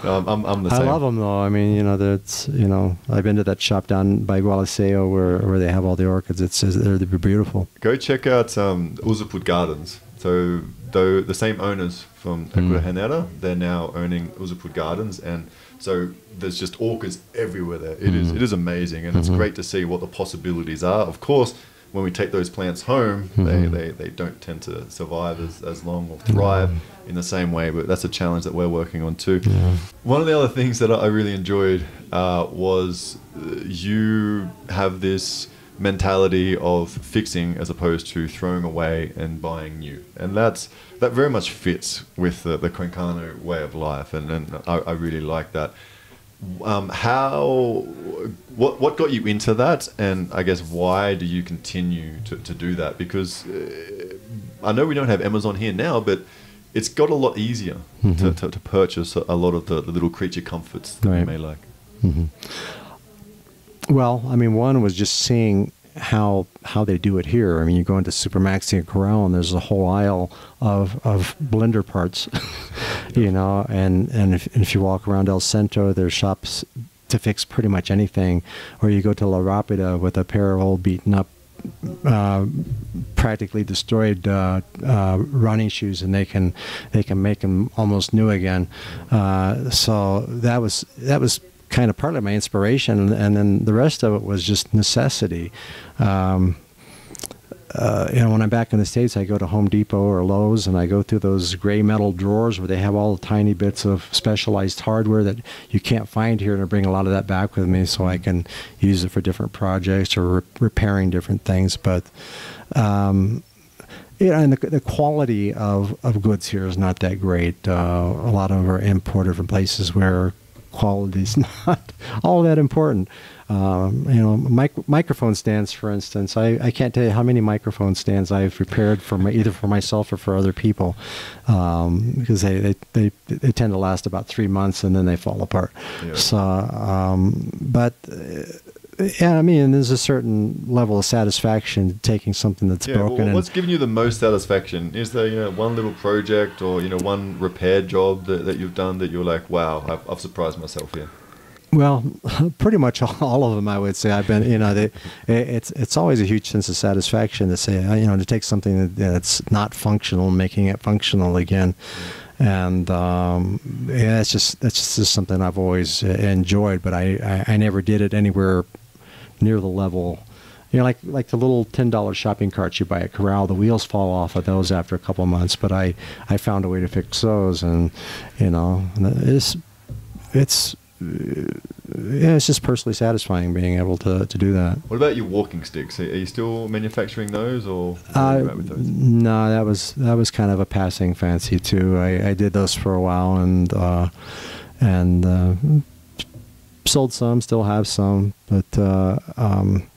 [SPEAKER 1] No, I'm, I'm, I'm the
[SPEAKER 2] I love them though. I mean, you know, that's you know, I've been to that shop down by Gualaceo where where they have all the orchids. It's they're, they're beautiful.
[SPEAKER 1] Go check out um, Uzhupud Gardens. So though the same owners from
[SPEAKER 2] Mm.
[SPEAKER 1] Ecuador they're now owning Uzhupud Gardens, and so there's just orchids everywhere there. It is
[SPEAKER 2] Mm.
[SPEAKER 1] it is amazing, and it's
[SPEAKER 2] Mhm.
[SPEAKER 1] great to see what the possibilities are. Of course, when we take those plants home,
[SPEAKER 2] Mhm.
[SPEAKER 1] they, they, they don't tend to survive as, as long or thrive in the same way. But that's a challenge that we're working on too.
[SPEAKER 2] Yeah.
[SPEAKER 1] One of the other things that I really enjoyed uh, was uh, you have this mentality of fixing as opposed to throwing away and buying new, and that's that very much fits with the, the Cuencano way of life, and, and I, I really like that. Um, how what what got you into that, and I guess why do you continue to, to do that? Because uh, I know we don't have Amazon here now, but it's got a lot easier to,
[SPEAKER 2] Mhm.
[SPEAKER 1] to, to purchase a, lot of the, the little creature comforts that you may like.
[SPEAKER 2] hmm Well, I mean, one was just seeing how how they do it here. I mean, you go into Supermaxi and Corral, and there's a whole aisle of of blender parts, *laughs* you know, and and if, and if you walk around El Centro, there's shops to fix pretty much anything, or you go to La Rapida with a pair of old beaten up. Uh, practically destroyed uh, uh, running shoes, and they can they can make them almost new again. Uh, so that was that was kind of partly my inspiration, and then the rest of it was just necessity. Um, uh, you know, when I'm back in the States, I go to Home Depot or Lowe's and I go through those gray metal drawers where they have all the tiny bits of specialized hardware that you can't find here, and I bring a lot of that back with me so I can use it for different projects or re- repairing different things. But, um, you know, and the, the quality of, of goods here is not that great. Uh, a lot of them are imported from places where quality is *laughs* not all that important. Um, you know, mic- microphone stands, for instance. I, I can't tell you how many microphone stands I've prepared for my, either for myself or for other people, um, because they, they, they they tend to last about three months and then they fall apart.
[SPEAKER 1] Yeah.
[SPEAKER 2] So, um, but. Uh, yeah, I mean, there's a certain level of satisfaction taking something that's
[SPEAKER 1] Yeah, well,
[SPEAKER 2] broken and
[SPEAKER 1] what's giving you the most satisfaction? Is there you know one little project or you know one repair job that, that you've done that you're like, wow, I've, I've surprised myself here.
[SPEAKER 2] Well, *laughs* pretty much all of them, I would say. I've been, you know, they, it's it's always a huge sense of satisfaction to say, uh, you know, to take something that's not functional and making it functional again, and um, yeah, it's just that's just something I've always uh, enjoyed. But I, I I never did it anywhere near the level. You know, like like the little ten dollar shopping carts you buy at Corral, the wheels fall off of those after a couple months. But I I found a way to fix those, and you know, it's it's yeah, it's just personally satisfying being able to, to do that.
[SPEAKER 1] What about your walking sticks? Are you still manufacturing those or
[SPEAKER 2] Uh,
[SPEAKER 1] those?
[SPEAKER 2] no, that was that was kind of a passing fancy too. I, I did those for a while and uh, and uh, sold some, still have some, but uh, um,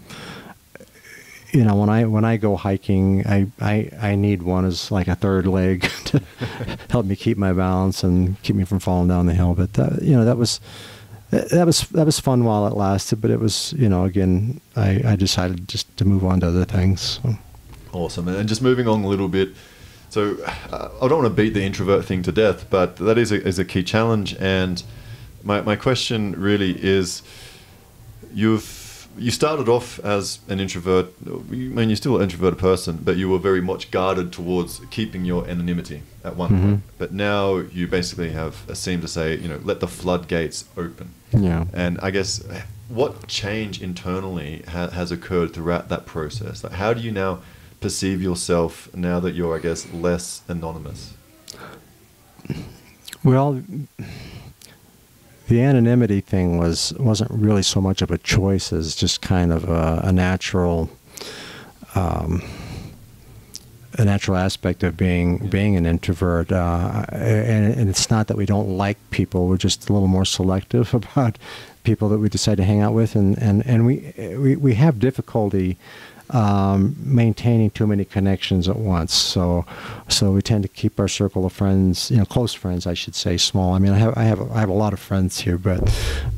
[SPEAKER 2] you know when I when I go hiking, I, I I need one as like a third leg *laughs* to help me keep my balance and keep me from falling down the hill. But that, you know that was. That was that was fun while it lasted, but it was you know again I, I decided just to move on to other things. So.
[SPEAKER 1] Awesome. And just moving on a little bit. So uh, I don't want to beat the introvert thing to death, but that is a, is a key challenge. And my, my question really is you've you started off as an introvert. I mean, you're still an introverted person, but you were very much guarded towards keeping your anonymity at one
[SPEAKER 2] Mhm.
[SPEAKER 1] point. But now you basically have seemed to say, you know, let the floodgates open.
[SPEAKER 2] Yeah.
[SPEAKER 1] And I guess what change internally ha- has occurred throughout that process? Like, how do you now perceive yourself now that you're, I guess, less anonymous?
[SPEAKER 2] Well, the anonymity thing was wasn't really so much of a choice as just kind of a, a natural. Um, a natural aspect of being being an introvert, uh, and, and, it's not that we don't like people. We're just a little more selective *laughs* about people that we decide to hang out with, and and and we we, we have difficulty um, maintaining too many connections at once. So, so we tend to keep our circle of friends, you know, close friends, I should say, small. I mean, I have I have I have a lot of friends here, but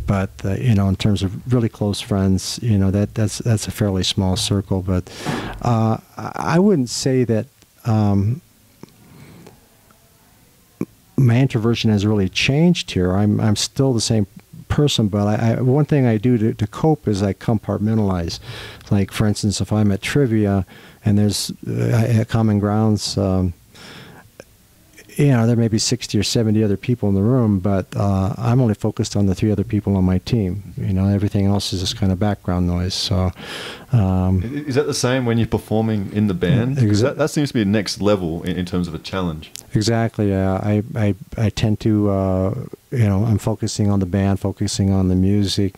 [SPEAKER 2] but uh, you know, in terms of really close friends, you know, that that's that's a fairly small circle. But uh, I wouldn't say that. Um, my introversion has really changed here. I'm I'm still the same person, but I, I, one thing I do to, to, cope is I compartmentalize. Like, for instance, if I'm at trivia and there's uh, common grounds, um, you know, there may be 60 or 70 other people in the room, but uh, I'm only focused on the three other people on my team. You know, everything else is just kind of background noise. So,
[SPEAKER 1] um, is that the same when you're performing in the band? Exa- that, that, seems to be the next level in, in terms of a challenge.
[SPEAKER 2] Exactly. Uh, I, I I tend to uh, you know I'm focusing on the band, focusing on the music.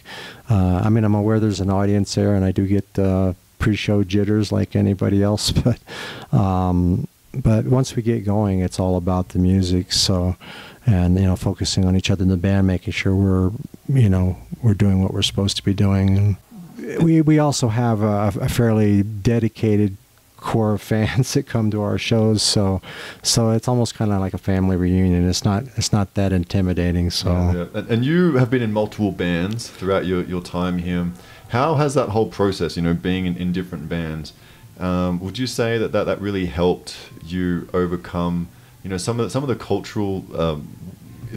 [SPEAKER 2] Uh, I mean, I'm aware there's an audience there, and I do get uh, pre-show jitters like anybody else, *laughs* but. Um, but once we get going, it's all about the music. So, and you know, focusing on each other in the band, making sure we're, you know, we're doing what we're supposed to be doing. And we we also have a, a fairly dedicated core of fans *laughs* that come to our shows. So, so it's almost kind of like a family reunion. It's not it's not that intimidating. So,
[SPEAKER 1] yeah, yeah. and you have been in multiple bands throughout your your time here. How has that whole process, you know, being in, in different bands? Um, would you say that, that that really helped you overcome, you know, some of the, some of the cultural um,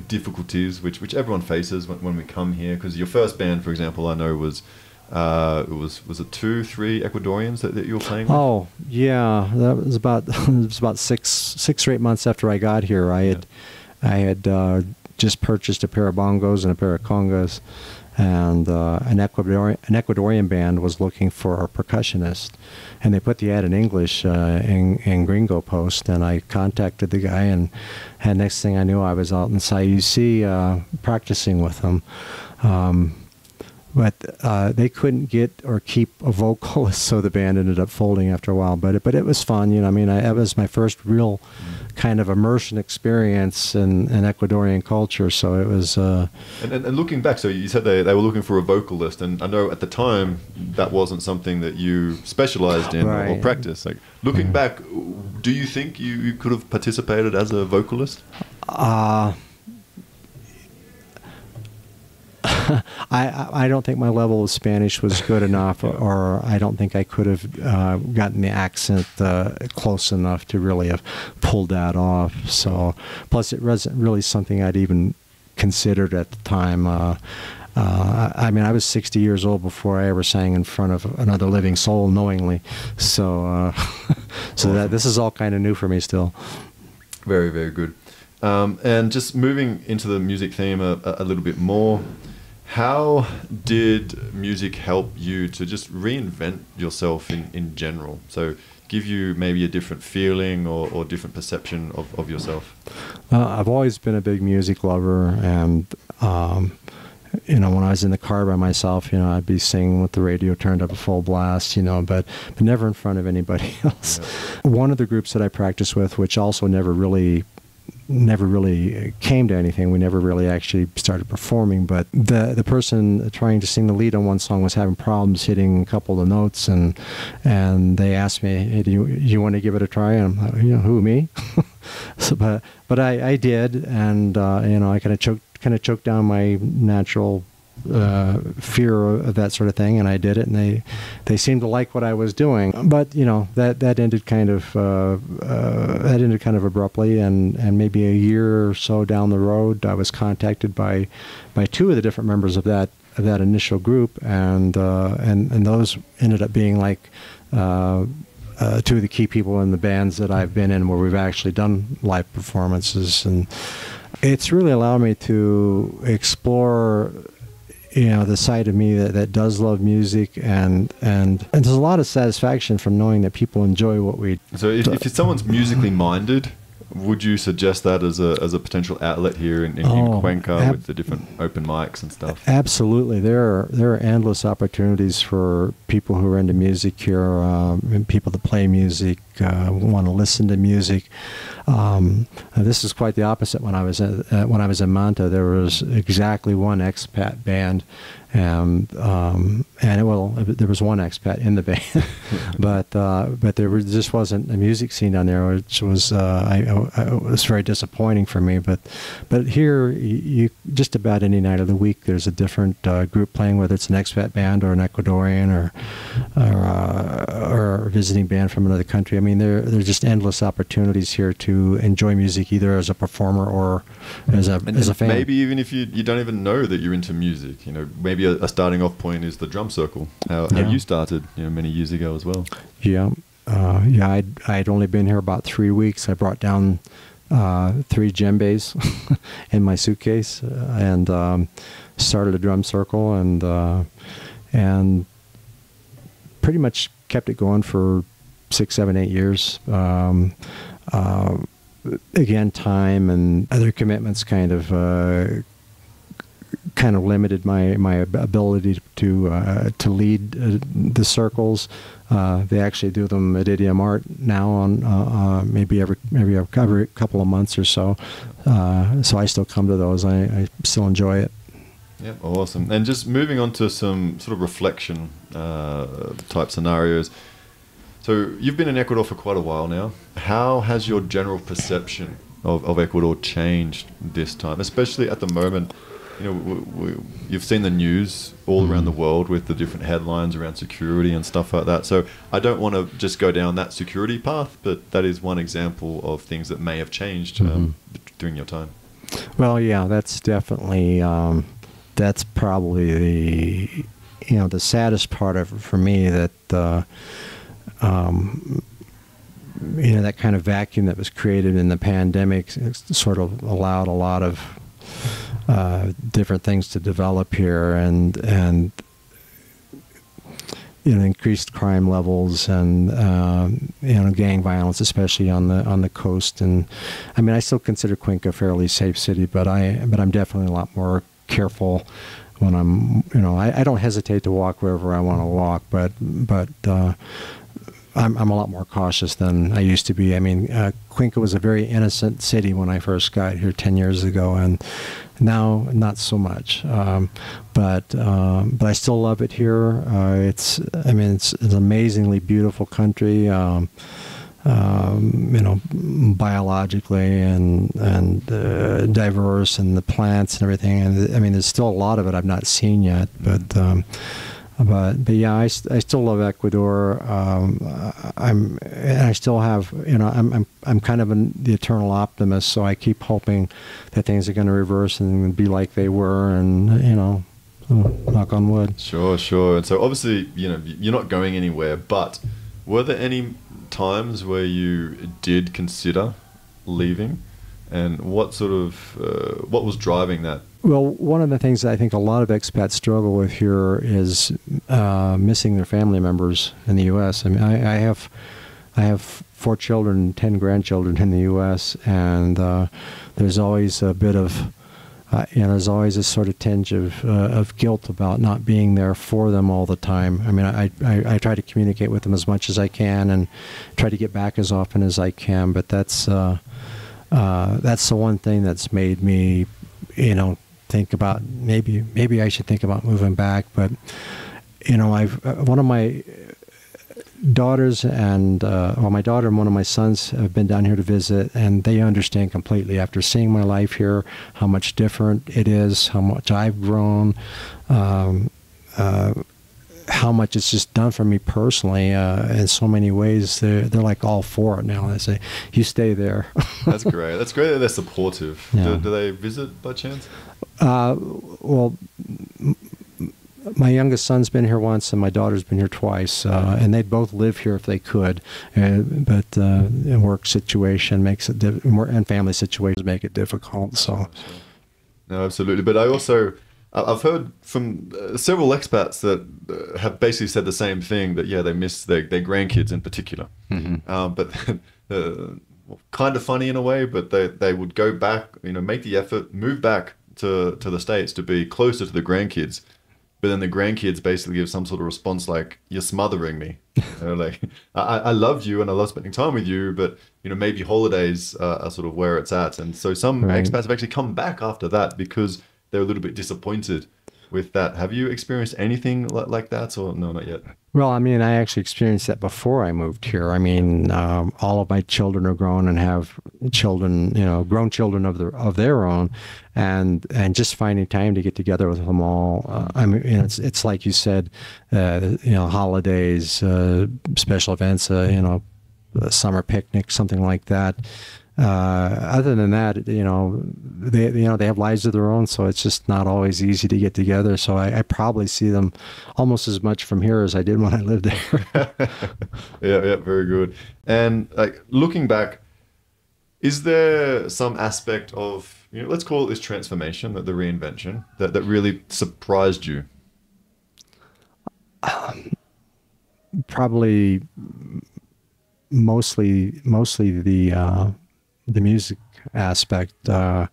[SPEAKER 1] difficulties which which everyone faces when, when we come here? Because your first band, for example, I know was uh, it was was it two, three Ecuadorians that, that you were playing with?
[SPEAKER 2] Oh yeah, that was about *laughs* it was about six six or eight months after I got here. I had yeah. I had uh, just purchased a pair of bongos and a pair of congas, and uh, an Ecuadorian an Ecuadorian band was looking for a percussionist, and they put the ad in English uh, in, in Gringo Post, and I contacted the guy, and, and next thing I knew, I was out in Sayausí uh, practicing with them. Um, but uh, they couldn't get or keep a vocalist, *laughs* so the band ended up folding after a while. But it, but it was fun, you know. I mean, I, it was my first real kind of immersion experience in, in Ecuadorian culture. So it was. Uh,
[SPEAKER 1] and, and, and, looking back, so you said they, they were looking for a vocalist, and I know at the time that wasn't something that you specialized in right. or, or practiced. Like looking back, do you think you, you could have participated as a vocalist?
[SPEAKER 2] Uh, *laughs* I, I don't think my level of Spanish was good enough, *laughs* or, or I don't think I could have uh, gotten the accent uh, close enough to really have pulled that off. So, plus it wasn't really something I'd even considered at the time. Uh, uh, I mean, I was 60 years old before I ever sang in front of another living soul knowingly. So, uh, *laughs* so that this is all kind of new for me still.
[SPEAKER 1] Very, very good. Um, and just moving into the music theme a, a little bit more. How did music help you to just reinvent yourself in, in general? So, give you maybe a different feeling or, or different perception of, of yourself?
[SPEAKER 2] Uh, I've always been a big music lover, and um, you know, when I was in the car by myself, you know, I'd be singing with the radio turned up a full blast, you know, but but never in front of anybody *laughs* else. Yeah. One of the groups that I practiced with, which also never really never really came to anything. We never really actually started performing. But the the person trying to sing the lead on one song was having problems hitting a couple of notes, and and they asked me, "Hey, do you you want to give it a try?" And I'm like, you know, who me? *laughs* so, but but I, I did, and uh, you know, I kind of choked kind of choked down my natural uh, fear of that sort of thing, and I did it, and they they seemed to like what I was doing. But you know that that ended kind of uh, uh, that ended kind of abruptly, and and maybe a year or so down the road, I was contacted by by two of the different members of that of that initial group, and uh, and and those ended up being like. Uh, uh, two of the key people in the bands that I've been in where we've actually done live performances and it's really allowed me to explore you know the side of me that, that does love music and and and there's a lot of satisfaction from knowing that people enjoy what we
[SPEAKER 1] so if, if someone's musically minded would you suggest that as a as a potential outlet here in, in,
[SPEAKER 2] Oh,
[SPEAKER 1] in Cuenca
[SPEAKER 2] ab-
[SPEAKER 1] with the different open mics and stuff?
[SPEAKER 2] Absolutely, there are there are endless opportunities for people who are into music here, um, and people that play music, uh, want to listen to music. Um, this is quite the opposite. When I was at, uh, when I was in Manta, there was exactly one expat band, and um, and well, there was one expat in the *laughs* band, *laughs* but uh, but there was, just wasn't a music scene down there, which was uh, I, I, it was very disappointing for me. But but here, you, you just about any night of the week, there's a different uh, group playing, whether it's an expat band or an Ecuadorian or or, uh, or a visiting band from another country. I mean, there there's just endless opportunities here to enjoy music, either as a performer or as a
[SPEAKER 1] And
[SPEAKER 2] as a fan.
[SPEAKER 1] maybe even if you, you don't even know that you're into music, you know, maybe a, a starting off point is the drum circle. How, how
[SPEAKER 2] Yeah.
[SPEAKER 1] you started, you know, many years ago as well.
[SPEAKER 2] Yeah, uh, yeah. I'd I'd only been here about three weeks. I brought down uh, three djembes *laughs* in my suitcase and um, started a drum circle and uh, and pretty much kept it going for six, seven, eight years. Um, uh, again, time and other commitments kind of. Uh, kind of limited my my ability to uh, to lead uh, the circles. Uh, they actually do them at Idiom Art now on maybe every maybe every couple of months or so. So I still come to those. I, I still enjoy it.
[SPEAKER 1] Yeah, awesome. And just moving on to some sort of reflection uh, type scenarios. So you've been in Ecuador for quite a while now. How has your general perception of, of Ecuador changed this time, especially at the moment? You know, w- w- you've seen the news all around the world with the different headlines around security and stuff like that. So I don't want to just go down that security path, but that is one example of things that may have changed um, during your time.
[SPEAKER 2] Well, yeah, that's definitely um, that's probably the you know the saddest part of for me that uh, um, you know that kind of vacuum that was created in the pandemic sort of allowed a lot of uh, different things to develop here and and you know increased crime levels and um, you know gang violence, especially on the on the coast. And I mean, I still consider Cuenca a fairly safe city, but I but I'm definitely a lot more careful when I'm you know I, I don't hesitate to walk wherever I want to walk, but but. Uh, I'm, I'm a lot more cautious than I used to be. I mean, uh, Cuenca was a very innocent city when I first got here 10 years ago, and now not so much. Um, but um, but I still love it here. Uh, it's I mean it's, it's an amazingly beautiful country. Um, um, you know, biologically and and uh, diverse, and the plants and everything. And I mean, there's still a lot of it I've not seen yet, but. But but yeah, I, I still love Ecuador. Um, I'm and I still have you know I'm I'm I'm kind of an, the eternal optimist, so I keep hoping that things are going to reverse and be like they were, and you know, knock on wood.
[SPEAKER 1] Sure, sure. And so obviously, you know, you're not going anywhere, but were there any times where you did consider leaving? And what sort of, uh, what was driving that?
[SPEAKER 2] Well, one of the things that I think a lot of expats struggle with here is uh, missing their family members in the U.S. I mean, I, I have I have four children, ten grandchildren in the U.S., and uh, there's always a bit of uh, you know, there's always a sort of tinge of uh, of guilt about not being there for them all the time. I mean, I, I I try to communicate with them as much as I can and try to get back as often as I can, but that's uh, uh, that's the one thing that's made me, you know, think about maybe maybe I should think about moving back. But you know, I've uh, one of my daughters and uh, well, my daughter and one of my sons have been down here to visit, and they understand completely after seeing my life here how much different it is, how much I've grown. Um, uh, how much it's just done for me personally uh, in so many ways. They're, they're like all for it now. They say, "You stay there." *laughs*
[SPEAKER 1] That's great. That's great that they're supportive.
[SPEAKER 2] Yeah.
[SPEAKER 1] Do, do they visit by chance?
[SPEAKER 2] Uh, well, my youngest son's been here once, and my daughter's been here twice, uh, and they'd both live here if they could. Uh, but uh, work situation makes it, work- and family situations make it difficult. So,
[SPEAKER 1] No, absolutely. But I also, I- I've heard from uh, several expats that uh, have basically said the same thing that yeah, they miss their, their grandkids in particular. Um, but *laughs* uh, kind of funny in a way, but they, they would go back, you know, make the effort, move back to, to the States to be closer to the grandkids. But then the grandkids basically give some sort of response like, you're smothering me. *laughs* You know, like, I, I love you and I love spending time with you, but, you know, maybe holidays uh, are sort of where it's at. And so some
[SPEAKER 2] Right.
[SPEAKER 1] expats have actually come back after that because they're a little bit disappointed with that. Have you experienced anything li- like that or no, not yet?
[SPEAKER 2] Well, I mean, I actually experienced that before I moved here. I mean, um, all of my children are grown and have children, you know, grown children of their of their own, and and just finding time to get together with them all. Uh, I mean, it's it's like you said, uh, you know, holidays, uh, special events, uh, you know, summer picnic, something like that. Uh, other than that, you know, they you know they have lives of their own, so it's just not always easy to get together. So I, I probably see them almost as much from here as I did when I lived there. *laughs*
[SPEAKER 1] yeah, yeah, very good. And like looking back, is there some aspect of you know, let's call it this transformation, that the reinvention, that that really surprised you?
[SPEAKER 2] probably mostly mostly the uh, the music aspect. Uh,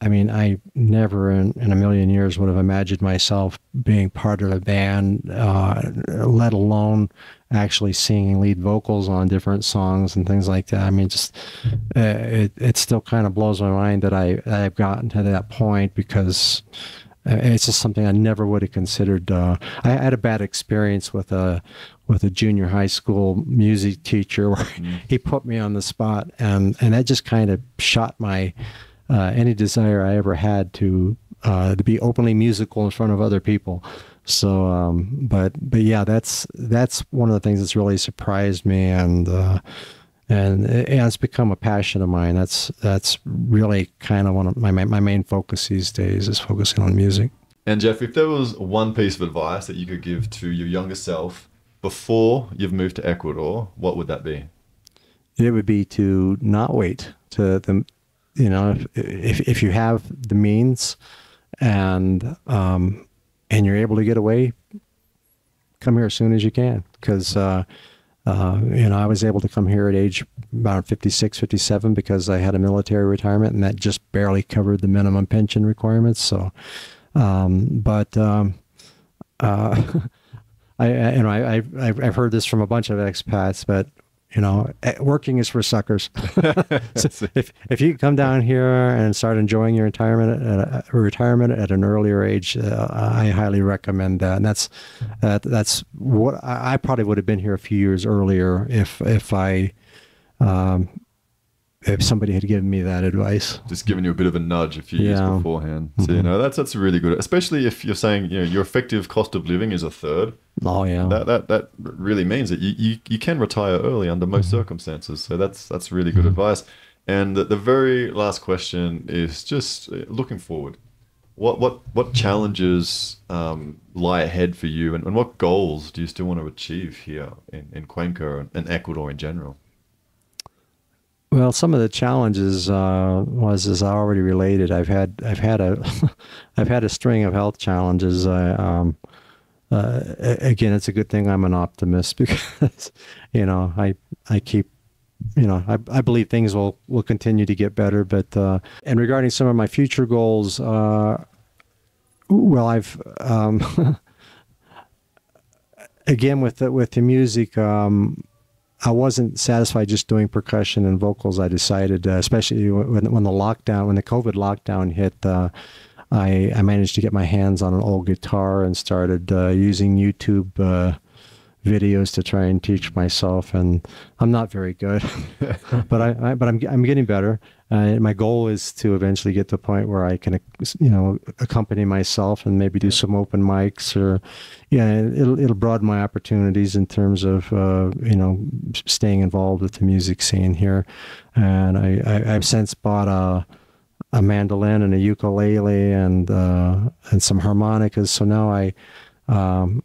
[SPEAKER 2] I mean, I never in, in a million years would have imagined myself being part of a band, uh, let alone actually singing lead vocals on different songs and things like that. I mean, just uh, it it still kind of blows my mind that I I've gotten to that point because uh, it's just something I never would have considered. Uh, I had a bad experience with a with a junior high school music teacher where he put me on the spot, and and that just kind of shot my uh, any desire I ever had to uh, to be openly musical in front of other people. So, um, but but yeah, that's that's one of the things that's really surprised me, and uh, and it, yeah, it's become a passion of mine. That's that's really kind of one of my my my main focus these days is focusing on music.
[SPEAKER 1] And Jeff, if there was one piece of advice that you could give to your younger self before you've moved to Ecuador, what would that be?
[SPEAKER 2] It would be to not wait to the, you know, if if, if you have the means, and um, and you're able to get away, come here as soon as you can because. Uh, uh, you know, I was able to come here at age about 56, 57 because I had a military retirement and that just barely covered the minimum pension requirements. So, um, but um, uh, *laughs* I, I, you know, I, I've, I've heard this from a bunch of expats, but you know, eh, working is for suckers. *laughs* so *laughs* if if you come down here and start enjoying your retirement at a, retirement at an earlier age, uh, I highly recommend that. And that's uh, that's what I, I probably would have been here a few years earlier if if I um, if somebody had given me that advice.
[SPEAKER 1] Just giving you a bit of a nudge a few years beforehand. So you know that's that's really good, especially if you're saying you know your effective cost of living is a third.
[SPEAKER 2] Oh yeah.
[SPEAKER 1] That that that really means that you, you, you can retire early under most circumstances. So that's that's really good advice. And the, the very last question is just uh, looking forward. What what what challenges um, lie ahead for you, and, and what goals do you still want to achieve here in, in Cuenca and, and Ecuador in general?
[SPEAKER 2] Well, some of the challenges uh, was as I already related. I've had I've had a *laughs* I've had a string of health challenges. I, um, uh, again, it's a good thing I'm an optimist *laughs* because you know I I keep you know I, I believe things will will continue to get better. But uh, and regarding some of my future goals, uh, well, I've um, *laughs* again with the, with the music. Um, I wasn't satisfied just doing percussion and vocals. I decided, uh, especially when when the lockdown, when the COVID lockdown hit, uh, I I managed to get my hands on an old guitar and started uh, using YouTube uh, videos to try and teach myself. And I'm not very good, *laughs* but I, I but I'm I'm getting better. Uh, my goal is to eventually get to a point where I can, you know, accompany myself and maybe do some open mics or, yeah, it'll it'll broaden my opportunities in terms of, uh, you know, staying involved with the music scene here. And I, I I've since bought a a mandolin and a ukulele and uh, and some harmonicas. So now I. Um,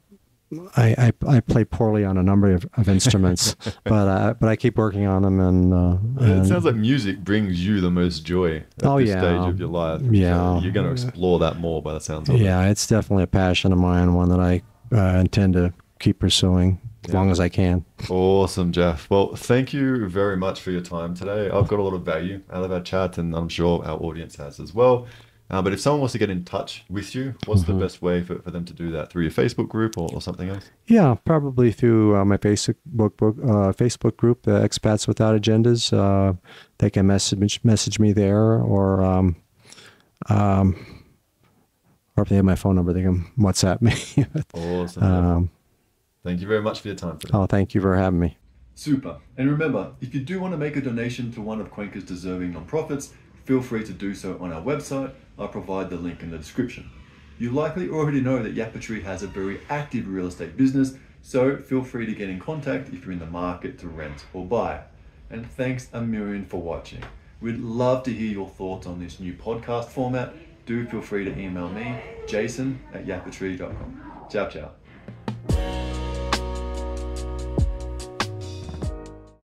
[SPEAKER 2] I, I, I play poorly on a number of, of instruments, *laughs* but uh, but I keep working on them and, uh,
[SPEAKER 1] it sounds like music brings you the most joy at
[SPEAKER 2] Oh,
[SPEAKER 1] this
[SPEAKER 2] yeah.
[SPEAKER 1] stage of your life.
[SPEAKER 2] Yeah.
[SPEAKER 1] So you're going to explore that more by the sounds of it.
[SPEAKER 2] Yeah, it's definitely a passion of mine, one that I uh, intend to keep pursuing. as long as I can.
[SPEAKER 3] Awesome, Jeff. Well, thank you very much for your time today. I've got a lot of value out of our chat, and I'm sure our audience has as well. Uh, but if someone wants to get in touch with you, what's the best way for, for them to do that? Through your Facebook group or, or something else?
[SPEAKER 2] Yeah, probably through uh, my Facebook book, book uh, Facebook group, the Expats Without Agendas. Uh, they can message message me there, or um, um, or if they have my phone number, they can WhatsApp me. *laughs*
[SPEAKER 3] Awesome. Jeff.
[SPEAKER 2] um,
[SPEAKER 3] Thank you very much for your time today.
[SPEAKER 2] oh, thank you for having me.
[SPEAKER 1] Super. And remember, if you do want to make a donation to one of Cuenca's deserving nonprofits, feel free to do so on our website. I'll provide the link in the description. You likely already know that YapaTree has a very active real estate business, so feel free to get in contact if you're in the market to rent or buy. And thanks a million for watching. We'd love to hear your thoughts on this new podcast format. Do feel free to email me, jason at yapatree.com. Ciao, ciao.